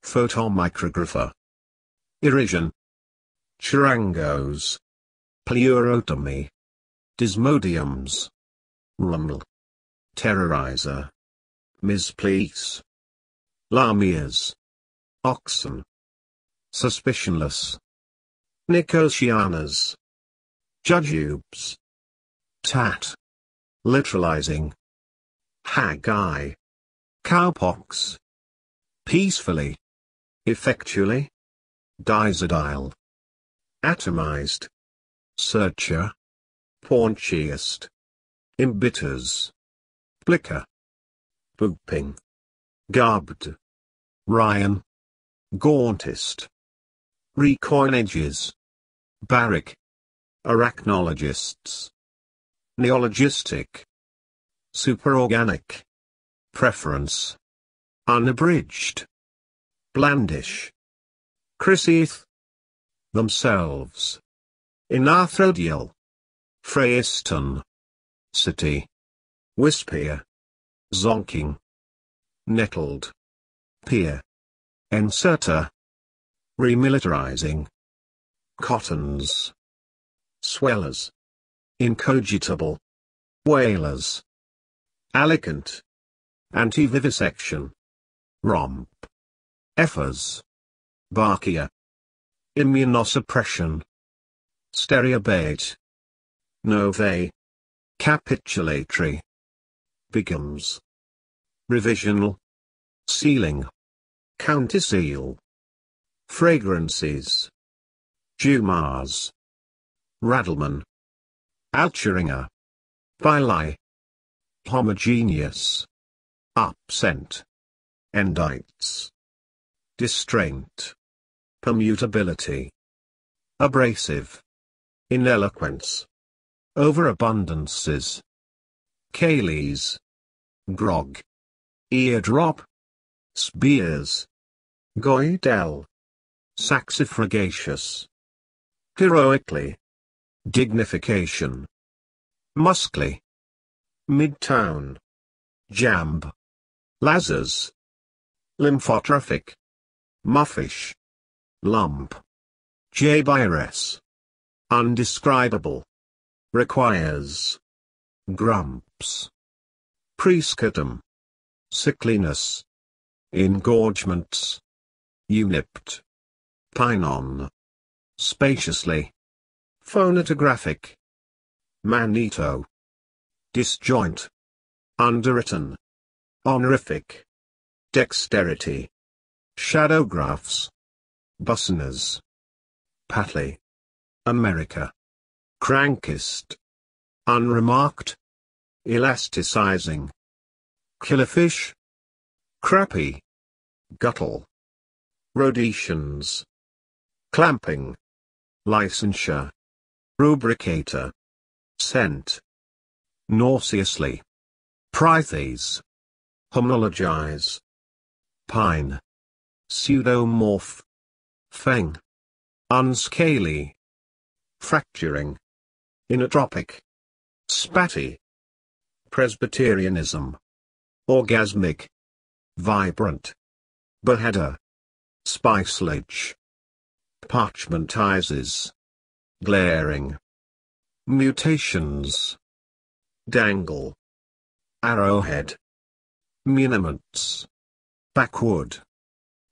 photomicrographer, Irision, Chirangos, Pleurotomy, Desmodiums, Rummel, Terrorizer, Misplace, Lamias, Oxen, Suspicionless, Nicotianas, Jujubes, Tat, Literalizing, Haggai, Cowpox, Peacefully, Effectually, Dizodile, Atomized, Searcher, Paunchiest, Imbitters, Blicker, Booping, Garbed, Ryan, Gauntist, Recoinages, Barrack, Arachnologists, Neologistic, Superorganic, Preference, Unabridged, Blandish, Chryseith, Themselves, Inarthrodial, Freyston, City, Wispier, Zonking, Nettled, Pier, Enserter, Remilitarizing, Cottons, Swellers, Incogitable, Whalers, Alicant, Anti-vivisection, Romp, Effers, Barkia, Immunosuppression, Stereobate, Novae, Capitulatory, Bigums, Revisional, Sealing, Counterseal, Fragrances, Jumars, Raddleman, Alturinger, Bili, Homogeneous, Upsent, Endites, Distraint, Permutability, Abrasive, Ineloquence, Overabundances, Kales, Grog, Eardrop, Spears, Goidel, Saxifragaceous, Heroically. Dignification. Muscly. Midtown. Jamb. Lazars. Lymphotrophic. Muffish. Lump. Jabires. Undescribable. Requires. Grumps. Prescatum. Sickliness. Engorgements. Unipt. Pinon. Spaciously. Phonotographic. Manito. Disjoint. Underwritten. Honorific. Dexterity. Shadowgraphs. Busners. Patley. America. Crankist. Unremarked. Elasticizing. Killerfish. Crappy. Guttle. Rhodesians. Clamping. Licensure. Rubricator. Scent. Nauseously. Prythes. Homologize. Pine. Pseudomorph. Feng. Unscaly. Fracturing. Inotropic. Spatty. Presbyterianism. Orgasmic. Vibrant. Beheader. Spicelage. Parchmentizes. Glaring. Mutations. Dangle. Arrowhead. Muniments. Backwood.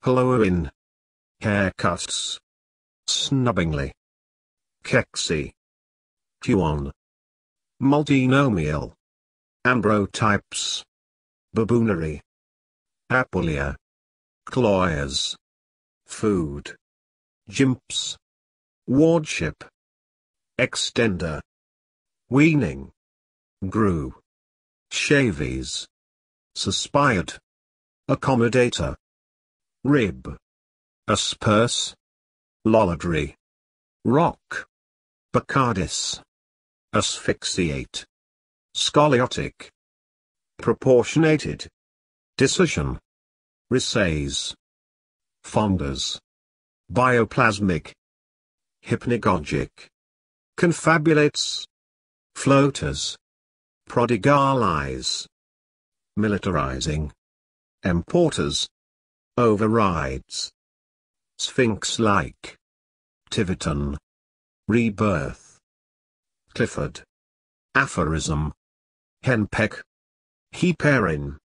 Halloween. Haircuts. Snubbingly. Kexy. Tuon. Multinomial. Ambrotypes. Baboonery. Apulia. Cloyers. Food. Jimps. Wardship. Extender. Weaning. Grew. Shavies. Suspired. Accommodator. Rib. Asperse. Lolladry. Rock. Bacardis. Asphyxiate. Scoliotic. Proportionated. Decision. Resase. Fonders. Bioplasmic. Hypnagogic. Confabulates. Floaters. Prodigalize. Militarizing. Importers. Overrides. Sphinx-like. Tiverton. Rebirth. Clifford. Aphorism. Henpeck. Heparin.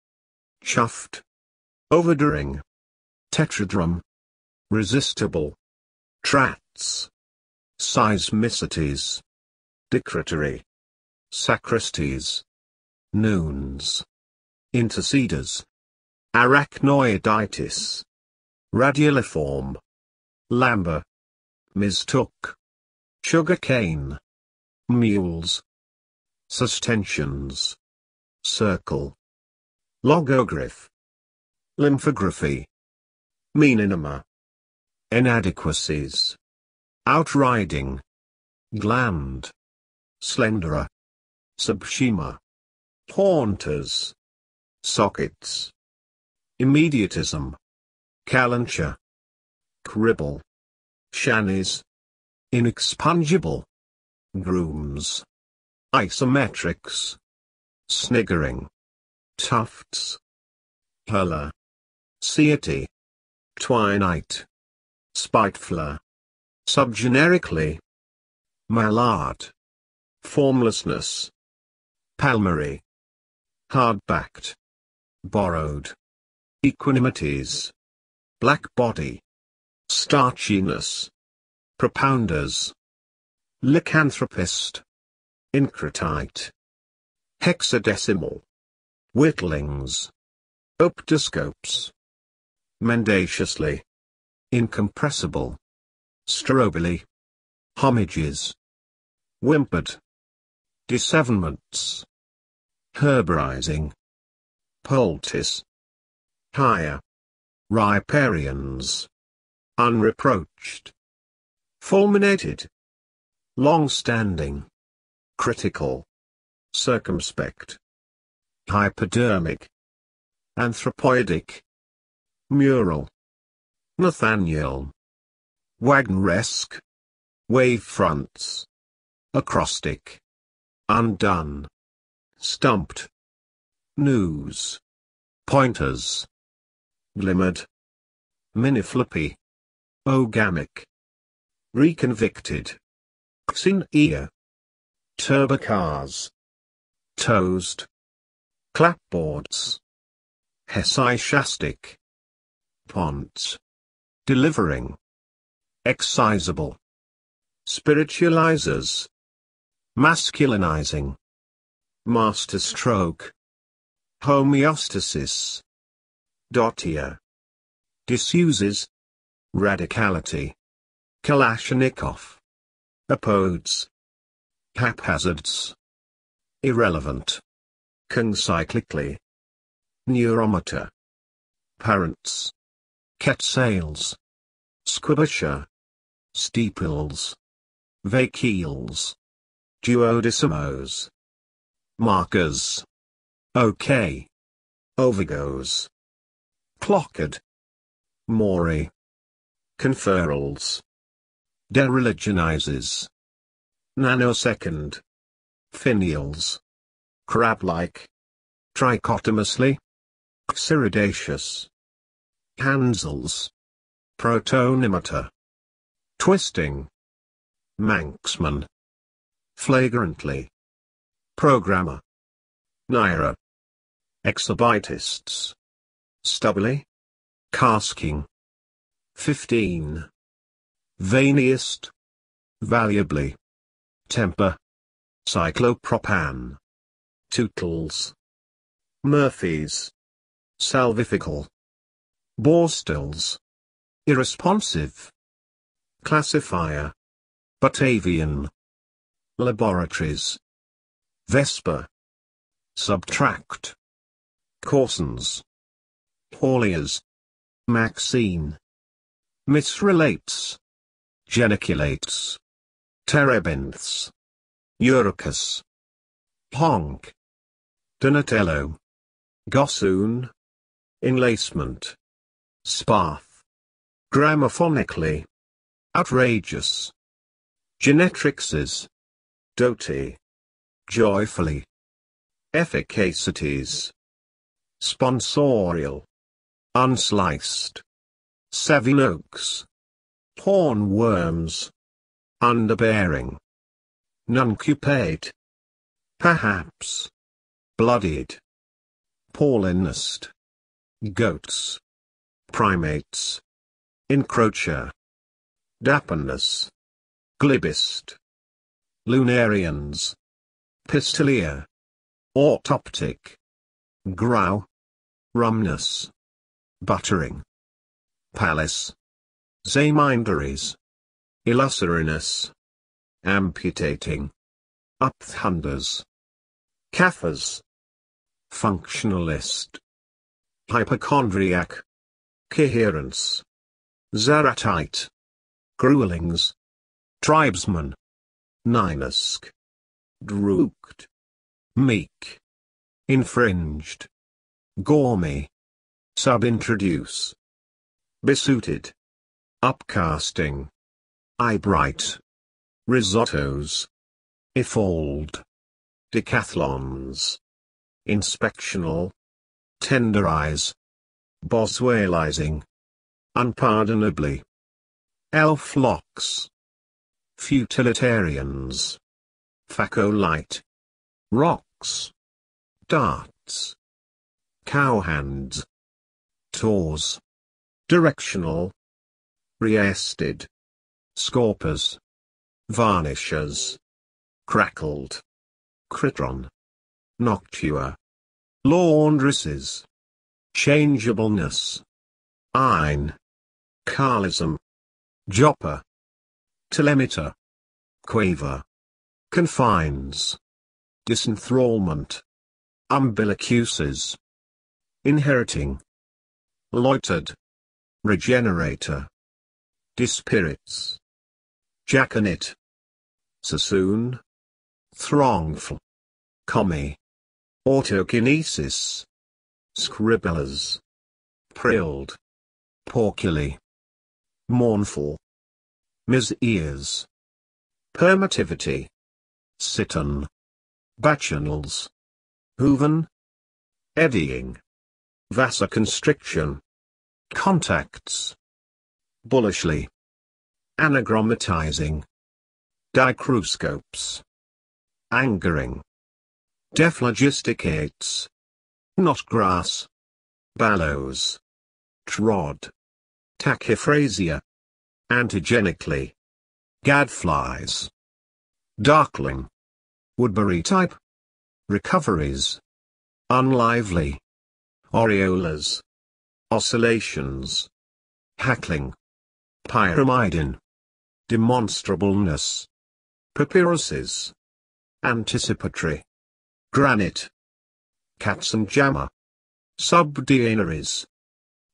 Chuffed. Overduring. Tetradrum. Resistible. Trats. Seismicities. Decretary. Sacristies. Noons. Interceders. Arachnoiditis. Radioliform. Lamba. Mistook. Sugarcane. Mules. Sustensions. Circle. Logograph. Lymphography. Meninema. Inadequacies. Outriding. Gland. Slenderer. Subschema. Haunters. Sockets. Immediatism. Calenture. Cribble. Shannies. Inexpungible. Grooms. Isometrics. Sniggering. Tufts. Hurler. Satiety. Twinite. Spitefler. Subgenerically. Mallard. Formlessness. Palmary. Hard-backed. Borrowed. Equanimities. Black body. Starchiness. Propounders. Lycanthropist. Incretite. Hexadecimal. Whittlings. Optoscopes. Mendaciously. Incompressible. Strobily. Homages. Whimpered. Dissevenments. Herborizing. Poultice. Higher. Riparians. Unreproached. Fulminated. Long-standing. Critical. Circumspect. Hypodermic. Anthropoidic. Mural. Nathaniel. Wagneresque. wave fronts, acrostic, undone, stumped, news, pointers, glimmered, miniflippy, ogamic, reconvicted, xin ear, turbocars, toast, clapboards, hesychastic, ponds, delivering, excisable, spiritualizers, masculinizing, masterstroke, homeostasis, dotia, disuses, radicality, Kalashnikov, apodes, haphazards, irrelevant, concyclically, neurometer, parents, sales, squibusha, steeples, vacuoles, duodecimos, markers, okay, overgoes, clocked, maury, conferrals, dereliginizes, nanosecond, finials, crab-like, trichotomously, xyridaceous, Hansels, protonimeter, twisting, Manxman, flagrantly, programmer, Naira, exhibitists, stubbly, casking, 15. Veiniest, valuably, temper, cyclopropan, tootles, Murphy's, salvifical, Borstills, irresponsive, classifier, Batavian, laboratories, Vesper, subtract, Corsons, Pauliers, Maxine, misrelates, geniculates, terebinths, Euricus, honk, Donatello, gossoon, enlacement, Spath. gramophonically, outrageous, genetrixes, doty, joyfully, efficacities, sponsorial, unsliced, savinoaks, hornworms, underbearing, nuncupate, perhaps, bloodied, Paulinist, goats, primates, encroacher, dapperness, glibist, lunarians, pistolier, autoptic, grow, rumnus, buttering, palace, zamindaries, illusoriness, amputating, upthunders, kaffers, functionalist, hypochondriac, coherence, zaratite, gruelings, tribesman, ninusk, drooked, meek, infringed, gourmet, subintroduce, besuited, upcasting, eyebright, risottos, ifold, decathlons, inspectional, tenderize, boswellizing, unpardonably, elf locks, futilitarians, facolite, rocks, darts, cowhands, tours, directional, reested, scorpers, varnishers, crackled, critron, noctua, laundresses, changeableness, ein, carlism, jopper, telemeter, quaver, confines, disenthrallment, umbilicuses, inheriting, loitered, regenerator, dispirits, jaconate, sassoon, throngful, commie, autokinesis, scribblers, prilled, porculi, mournful, mis ears, Permittivity. Sitten. Bacchanals. Hooven. Eddying. Vasoconstriction. Contacts. Bullishly. Anagrammatizing. Dichroscopes. Angering. Dephlogisticates. Not grass. Ballows. Trod. Tachyphrasia. Antigenically. Gadflies. Darkling. Woodburytype. Recoveries. Unlively. Aureolas. Oscillations. Hackling. Pyramidin. Demonstrableness. Papyruses. Anticipatory. Granite. Katzenjammer. Subdianaries.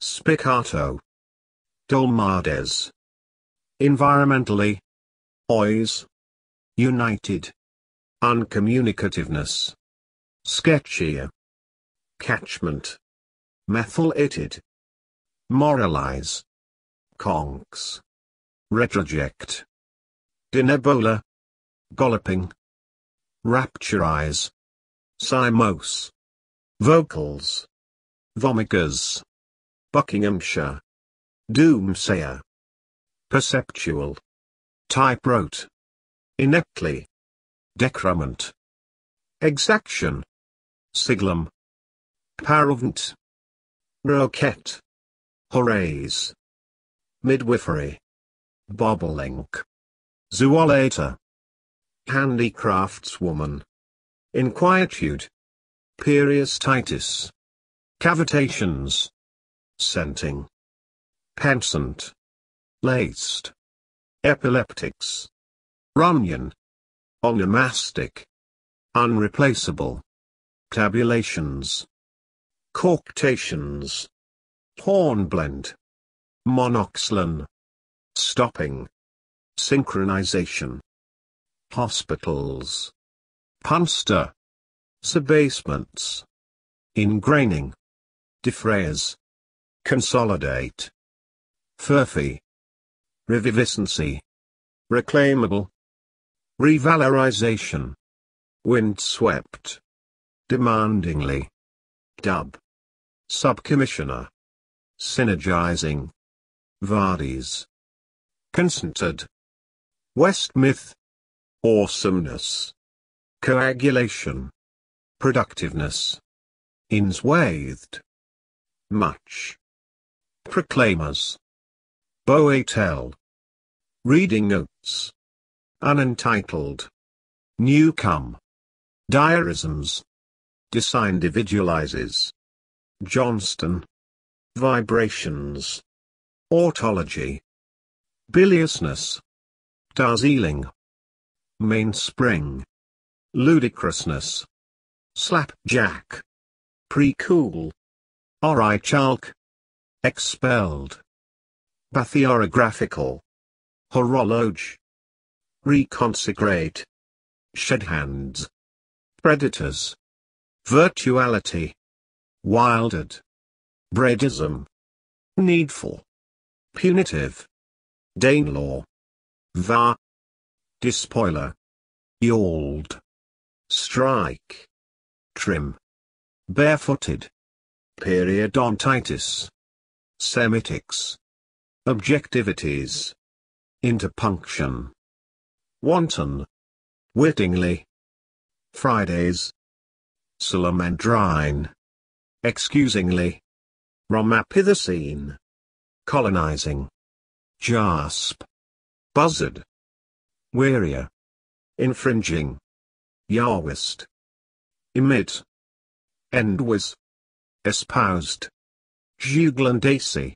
Spiccato. Dolmades. Environmentally. Ois. United. Uncommunicativeness. Sketchier. Catchment. Methylated. Moralize. Conks. Retroject. Dinebola. Golloping. Rapturize. Cymose. Vocals. Vomicas. Buckinghamshire. Doomsayer. Perceptual. Typewrote. Ineptly. Decrement. Exaction. Siglum. Paravent. Roquette. Horays. Midwifery. Bobolink. Zoolator. Handicraftswoman. Inquietude. Periostitis. Cavitations. Scenting. Pensant. Laced. Epileptics. Runyon. Onomastic. Unreplaceable. Tabulations. Coarctations. Hornblende. Monoxlin. Stopping. Synchronization. Hospitals. Punster. Sebasements. Ingraining. Defrays. Consolidate. Furphy. Reviviscency. Reclaimable. Revalorization. Windswept. Demandingly. Dub. Subcommissioner. Synergizing. Vardes. Consented. Westmeath. Awesomeness. Coagulation. Productiveness. Inswathed. Much. Proclaimers. Boatel. Reading notes. Unentitled. Newcome. Diarisms. Disindividualizes. Johnston. Vibrations. Autology. Biliousness. Darjeeling. Mainspring. Ludicrousness. Slapjack. Pre-cool. Orichalc. Expelled. Bathyorographical. Horologe. Reconsecrate. Shed hands. Predators. Virtuality. wilded, Breadism. Needful. Punitive. Danelaw. Va. Despoiler. Yald. Strike. Trim. Barefooted. Periodontitis. Semitics. Objectivities. Interpunction. Wanton. Wittingly. Fridays. Salamandrine. Excusingly. Ramapithecine. Colonizing. Jasp. Buzzard. Wearier. Infringing. Yahwist. Emit. Endwas. Espoused. Juglandacy.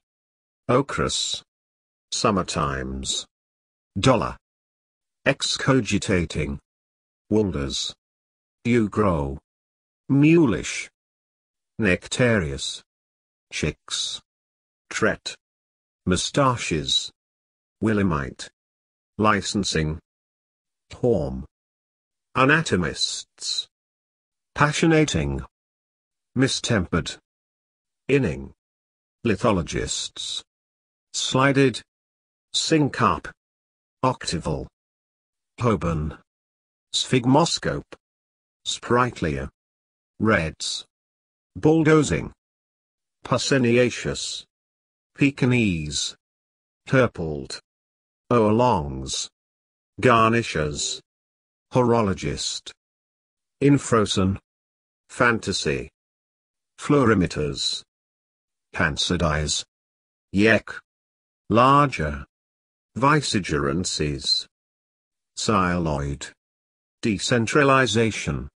Ochras. Summertimes. Dollar. Excogitating. Wonders. You grow. Mulish. Nectarious. Chicks. Tret. Moustaches. Willemite. Licensing. Horm. Anatomists. Passionating. Mistempered. Inning. Lithologists. Slided. Syncope. Octaval. Hoban. Sphygmoscope. Sprightlier. Reds. Bulldozing. Pussiniaceous. Pekingese. Turpled. Oolongs. Garnishers. Horologist. Infroson. Fantasy. Fluorimeters. Pansidize. Yek. Larger. Vicegerencies. Sialoid. Decentralization.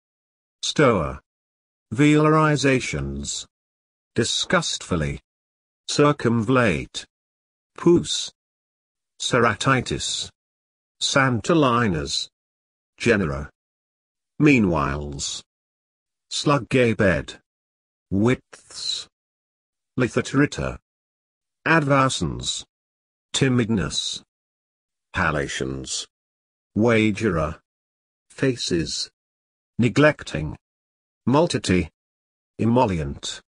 Stoa. Velarizations. Disgustfully. Circumvallate. Pus. Ceratitis. Santalinas. Genera. Meanwhiles. Slug gay bed. Widths. Lithotrita. Advarsons. Timidness. Halations. Wagerer. Faces. Neglecting. Multity. Emollient.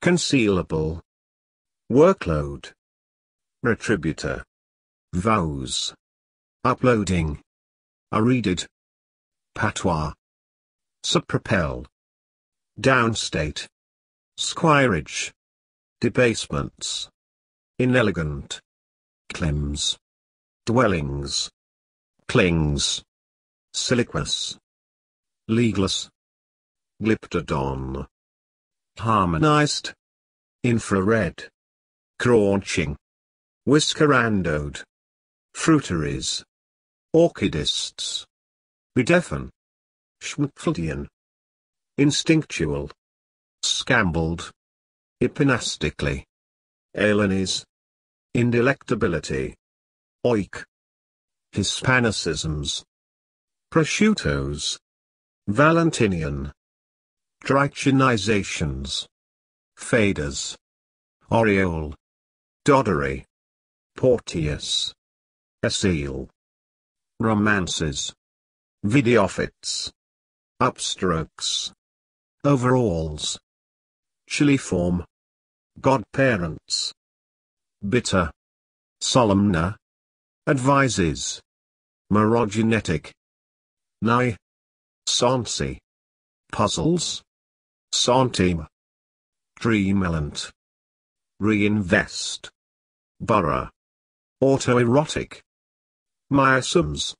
Concealable. Workload. Retributor. Vows. Uploading. Arided. Patois. Subpropel. Downstate. Squirage. Debasements. Inelegant. Clims. Dwellings. Clings. Siliquous. Legless. Glyptodon. Harmonized. Infrared. Craunching. Whiskerandode. Fruiteries. Orchidists. Bedefen. Schmutfeldian. Instinctual. Scambled. Epinastically. Alanis. Indelectability. Oik. Hispanicisms. Prosciuttos. Valentinian. Trichinizations. Faders. Aureole. Doddery. Porteous. Acele. Romances. Videophytes. Upstrokes. Overalls. Chiliform. Godparents. Bitter. Solemna. Advises. Morogenetic. Nigh. Sonsi. Puzzles. Centime. Dreamelant. Reinvest. Borough. Autoerotic. Myosomes.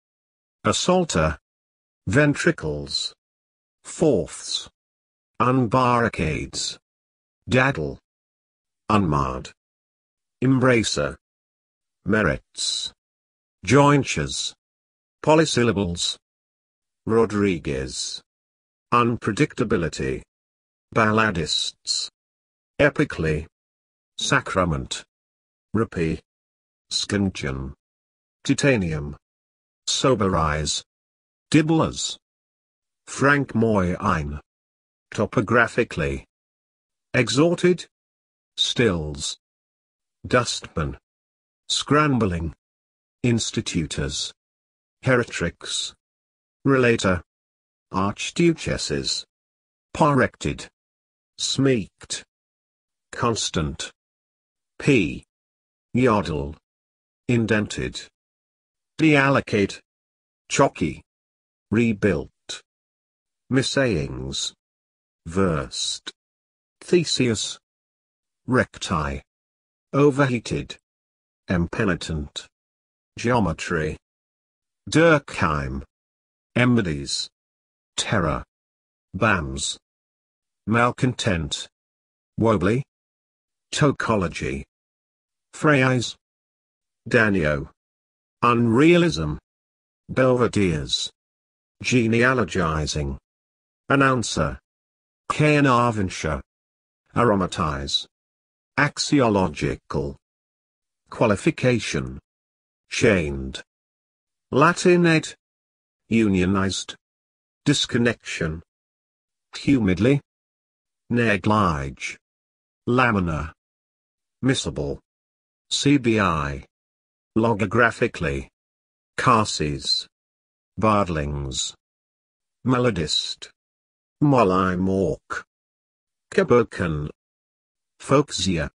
Assaulter. Ventricles. Fourths. Unbarricades. Daddle. Unmarred. Embracer. Merits. Jointures. Polysyllables. Rodriguez. Unpredictability. Balladists. Epically. Sacrament. Rupee. Skinchen. Titanium. Soberize. Dibblers. Frank Moyine. Topographically. Exhorted. Stills. Dustman. Scrambling. Institutors. Heratrix. Relator. Archduchesses. Parected. Smeeked. Constant. P. Yodel. Indented. Deallocate. Chalky. Rebuilt. Missayings. Versed. Theseus. Recti. Overheated. Impenitent. Geometry. Durkheim. Embodies. Terror. Bams. Malcontent. Wobbly. Tocology. Phrase. Danio. Unrealism. Belvederes. Genealogizing. Announcer. Caernarvonshire. Aromatize. Axiological. Qualification. Chained. Latinate. Unionized. Disconnection. Humidly. Neglige. Laminar. Missable. CBI. Logographically. Carses. Bardlings. Melodist. Molly Mork. Kabukan. Folksia.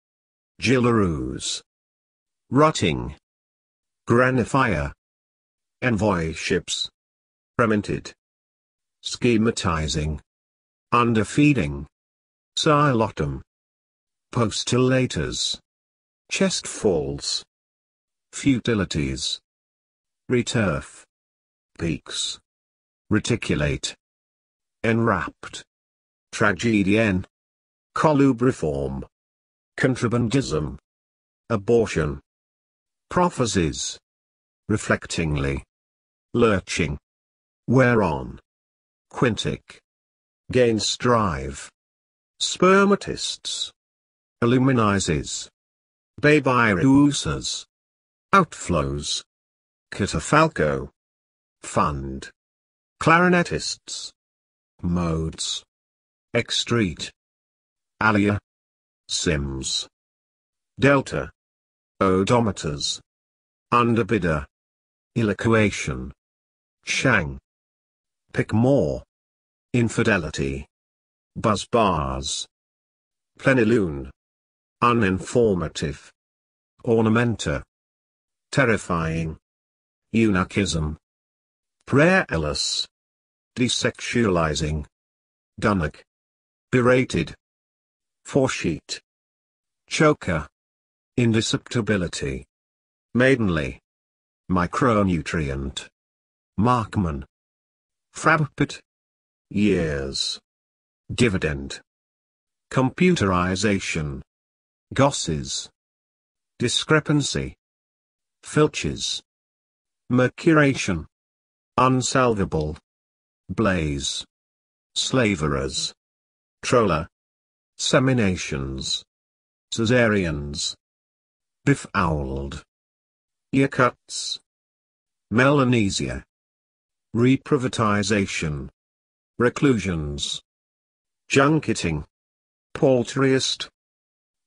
Gillaroos. Rotting. Granifier. envoy ships. Reminted. Schematizing. Underfeeding. Silotum. Postulators. Chest falls. Futilities. Returf. Peaks. Reticulate. Enwrapped. Tragedian. Colubriform. Contrabandism. Abortion. Prophecies. Reflectingly. Lurching. Whereon. Quintic. Gain strive. Spermatists. Illuminizes. Babyruses. Outflows. Catafalco. Fund. Clarinetists. Modes. Extreat. Alia. Sims. Delta. Odometers. Underbidder. Elocuation. Shang. Pick more. Infidelity. Buzz bars. Plenilune. Uninformative. Ornamenta. Terrifying. Eunuchism. Prayerless. Desexualizing. Dunnock. Berated. Foresheet. Choker. Indisceptibility. Maidenly. Micronutrient. Markman. Frappit. Years. Dividend. Computerization. Gosses. Discrepancy. Filches. Mercuration. Unsalvable. Blaze. Slaverers. Troller. Seminations. Caesareans. Befouled. Yakuts. Melanesia. Reprivatization. Reclusions. Junketing. Paltriest.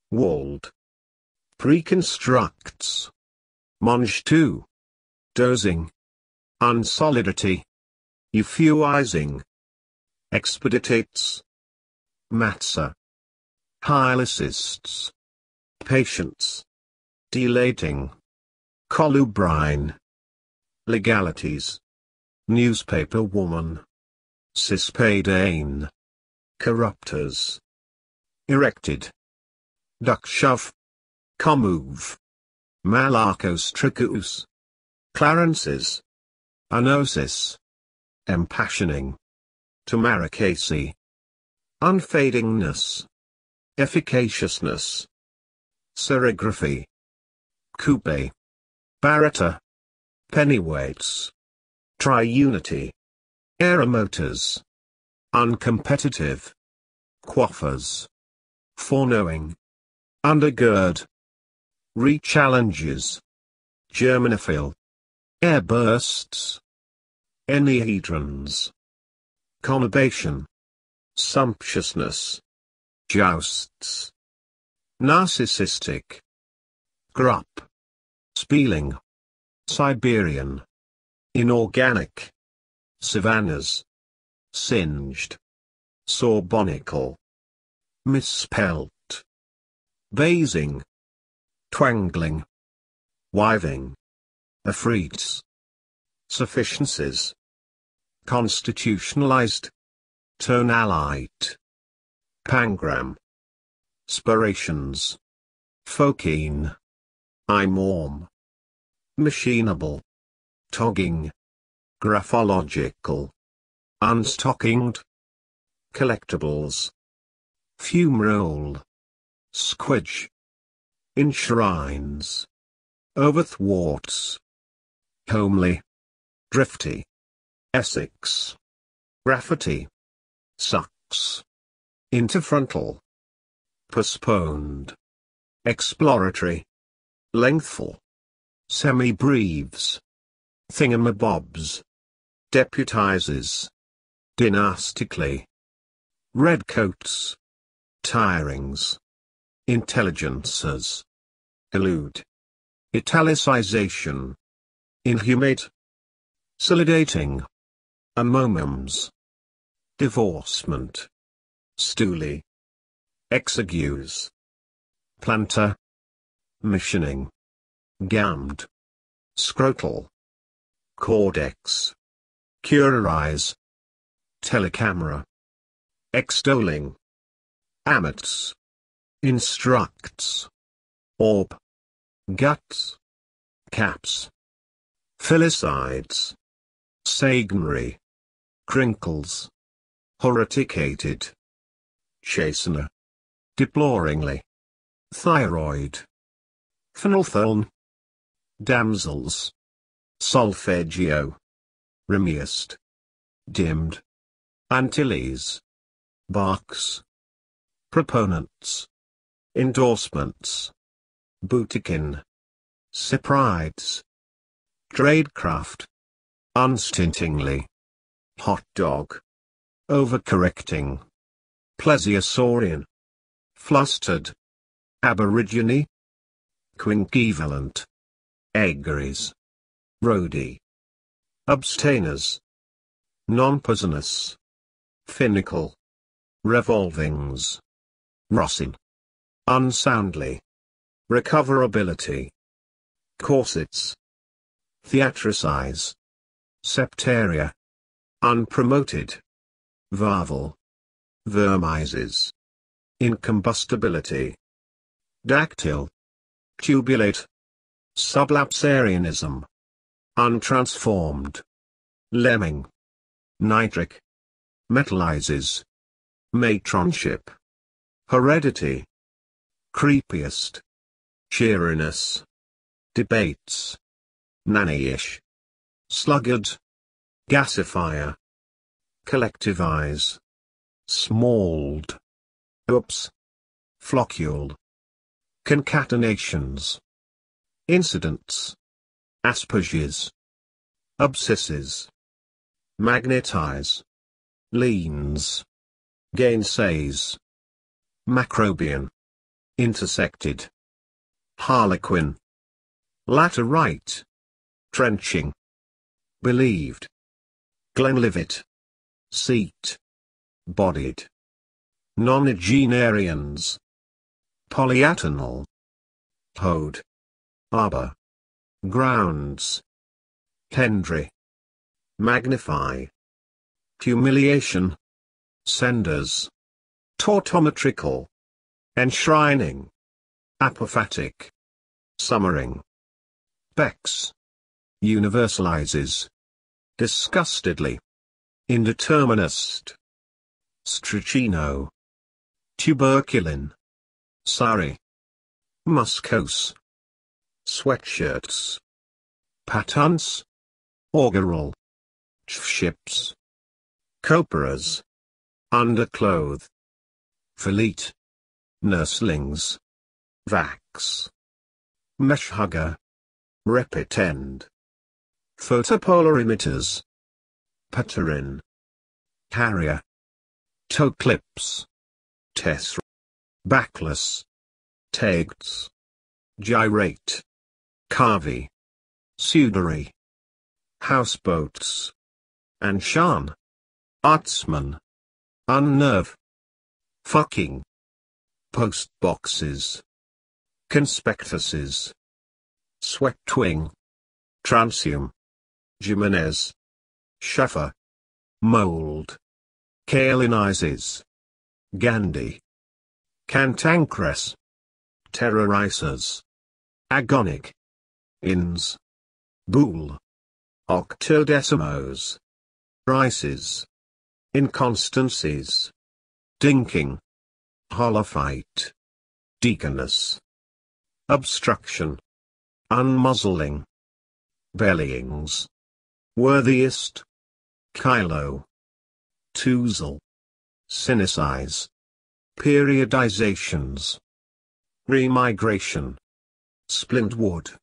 Walled. Preconstructs. Monge 2. Dozing. Unsolidity. Euphuizing. Expeditates. Matza. Hyalicists. Patience. Delating. Colubrine. Legalities. Newspaper woman. Cispadane. Corruptors. Erected. Duck shove. Commove. Malacos tricus. Clarences. Anosis. Empassioning. Tamaracasi. Unfadingness. Efficaciousness. Serigraphy. Coupe. Barata. Pennyweights. Triunity. Aeromotors. Uncompetitive. Quaffers. Foreknowing. Undergird. Rechallenges. Germanophile. Airbursts. Enneahedrons. Conurbation. Sumptuousness. Jousts. Narcissistic. Grupp. Spieling. Siberian. Inorganic. Savannas. Singed. Sorbonical. Misspelt. Basing. Twangling. Wiving. Afrits. Sufficiencies. Constitutionalized. Tonalite. Pangram. Spirations. Folkine. Imorm. Machinable. Togging. Graphological. Unstockinged. Collectibles. Fume Squidge. Enshrines. Overthwarts. Homely. Drifty. Essex. Graffiti. Sucks. Interfrontal. Postponed. Exploratory. Lengthful. Semi-breves. Thingamabobs. Deputizes. Dynastically. Redcoats. Tirings. Intelligencers. Elude. Italicization. Inhumate. Solidating. Amomums. Divorcement. Stoolie. Exigues. Planter. Missioning. Gammed. Scrotal. Cordex. curarize, telecamera, extolling, amets, instructs, orb, guts, caps, filicides, sagnary, crinkles, horaticated, chastener, deploringly, thyroid, phenolphone, damsels, solfeggio, remiest, dimmed, Antilles, barks, proponents, endorsements, boutiquin, cyprides, tradecraft, unstintingly, hot dog, overcorrecting, plesiosaurian, flustered, aborigine, quinquevalent, eggeries, rhody, abstainers, non-poisonous, finical, revolvings, rosin, unsoundly, recoverability, corsets, theatricize, septaria, unpromoted, varvel, vermises, incombustibility, dactyl, tubulate, sublapsarianism, untransformed, lemming, nitric, metallizes, matronship, heredity, creepiest, cheeriness, debates, nannyish, sluggard, gasifier, collectivize, smalled, oops, floccule, concatenations, incidents, asperges, abscisses, magnetize, leans, gainsays, macrobian, intersected, harlequin, Latter right. trenching, believed, Glenlivet, seat, bodied, nonagenarians, polyatonal, hode, arbor, grounds, Hendry, magnify, humiliation, senders, tautometrical, enshrining, apophatic, summering, Bex, universalizes, disgustedly, indeterminist, stracchino, tuberculin, sorry, muscose, sweatshirts, patents, augural, ships, copperas, undercloth, filete, nurslings, vax, mesh hugger, repetend, photopolar emitters, paterin, carrier, toe clips, tess, backless, tags, gyrate, carvey, sudery, houseboats, anshan, artsman, unnerve, fucking, post boxes, conspectuses, Sweatwing. transium, Jimenez, Schaffer, mold, kaolinizes, Gandhi, cantankerous, terrorizers, agonic, ins, bool, octodecimos, rices, inconstancies, dinking, holophyte, deaconess, obstruction, unmuzzling, bellyings, worthiest, kilo, toozle, synesize, periodizations, remigration, splintwood,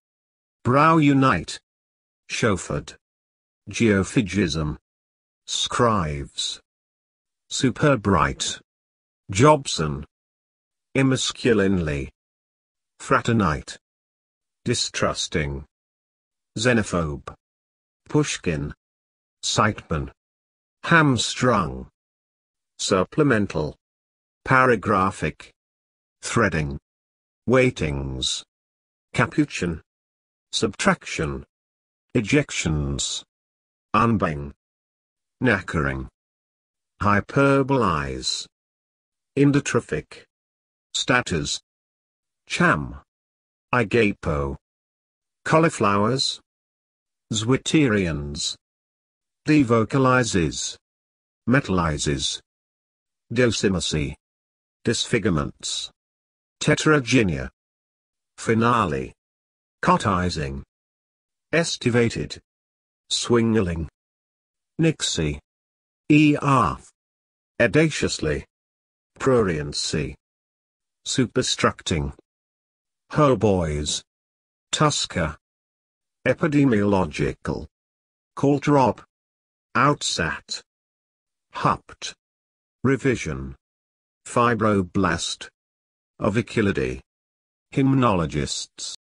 brow unite, chauffeured, geophagism, scrives, superbright, Jobson, emasculinely, fraternite, distrusting, xenophobe, Pushkin, Siteman, hamstrung, supplemental, paragraphic, threading, waitings, capuchin, subtraction, ejections, unbang, knackering, hyperbolize, endotrophic, status, cham, igapo, cauliflowers, zwitterions, devocalizes, metallizes, docimacy, disfigurements, tetragenia, finale, cotizing, estivated, swingling, nixie, earth, audaciously, pruriency, superstructing, hoboys, tusker, epidemiological, caltrop, outsat, hupt, revision, fibroblast, aviculidae, hymnologists.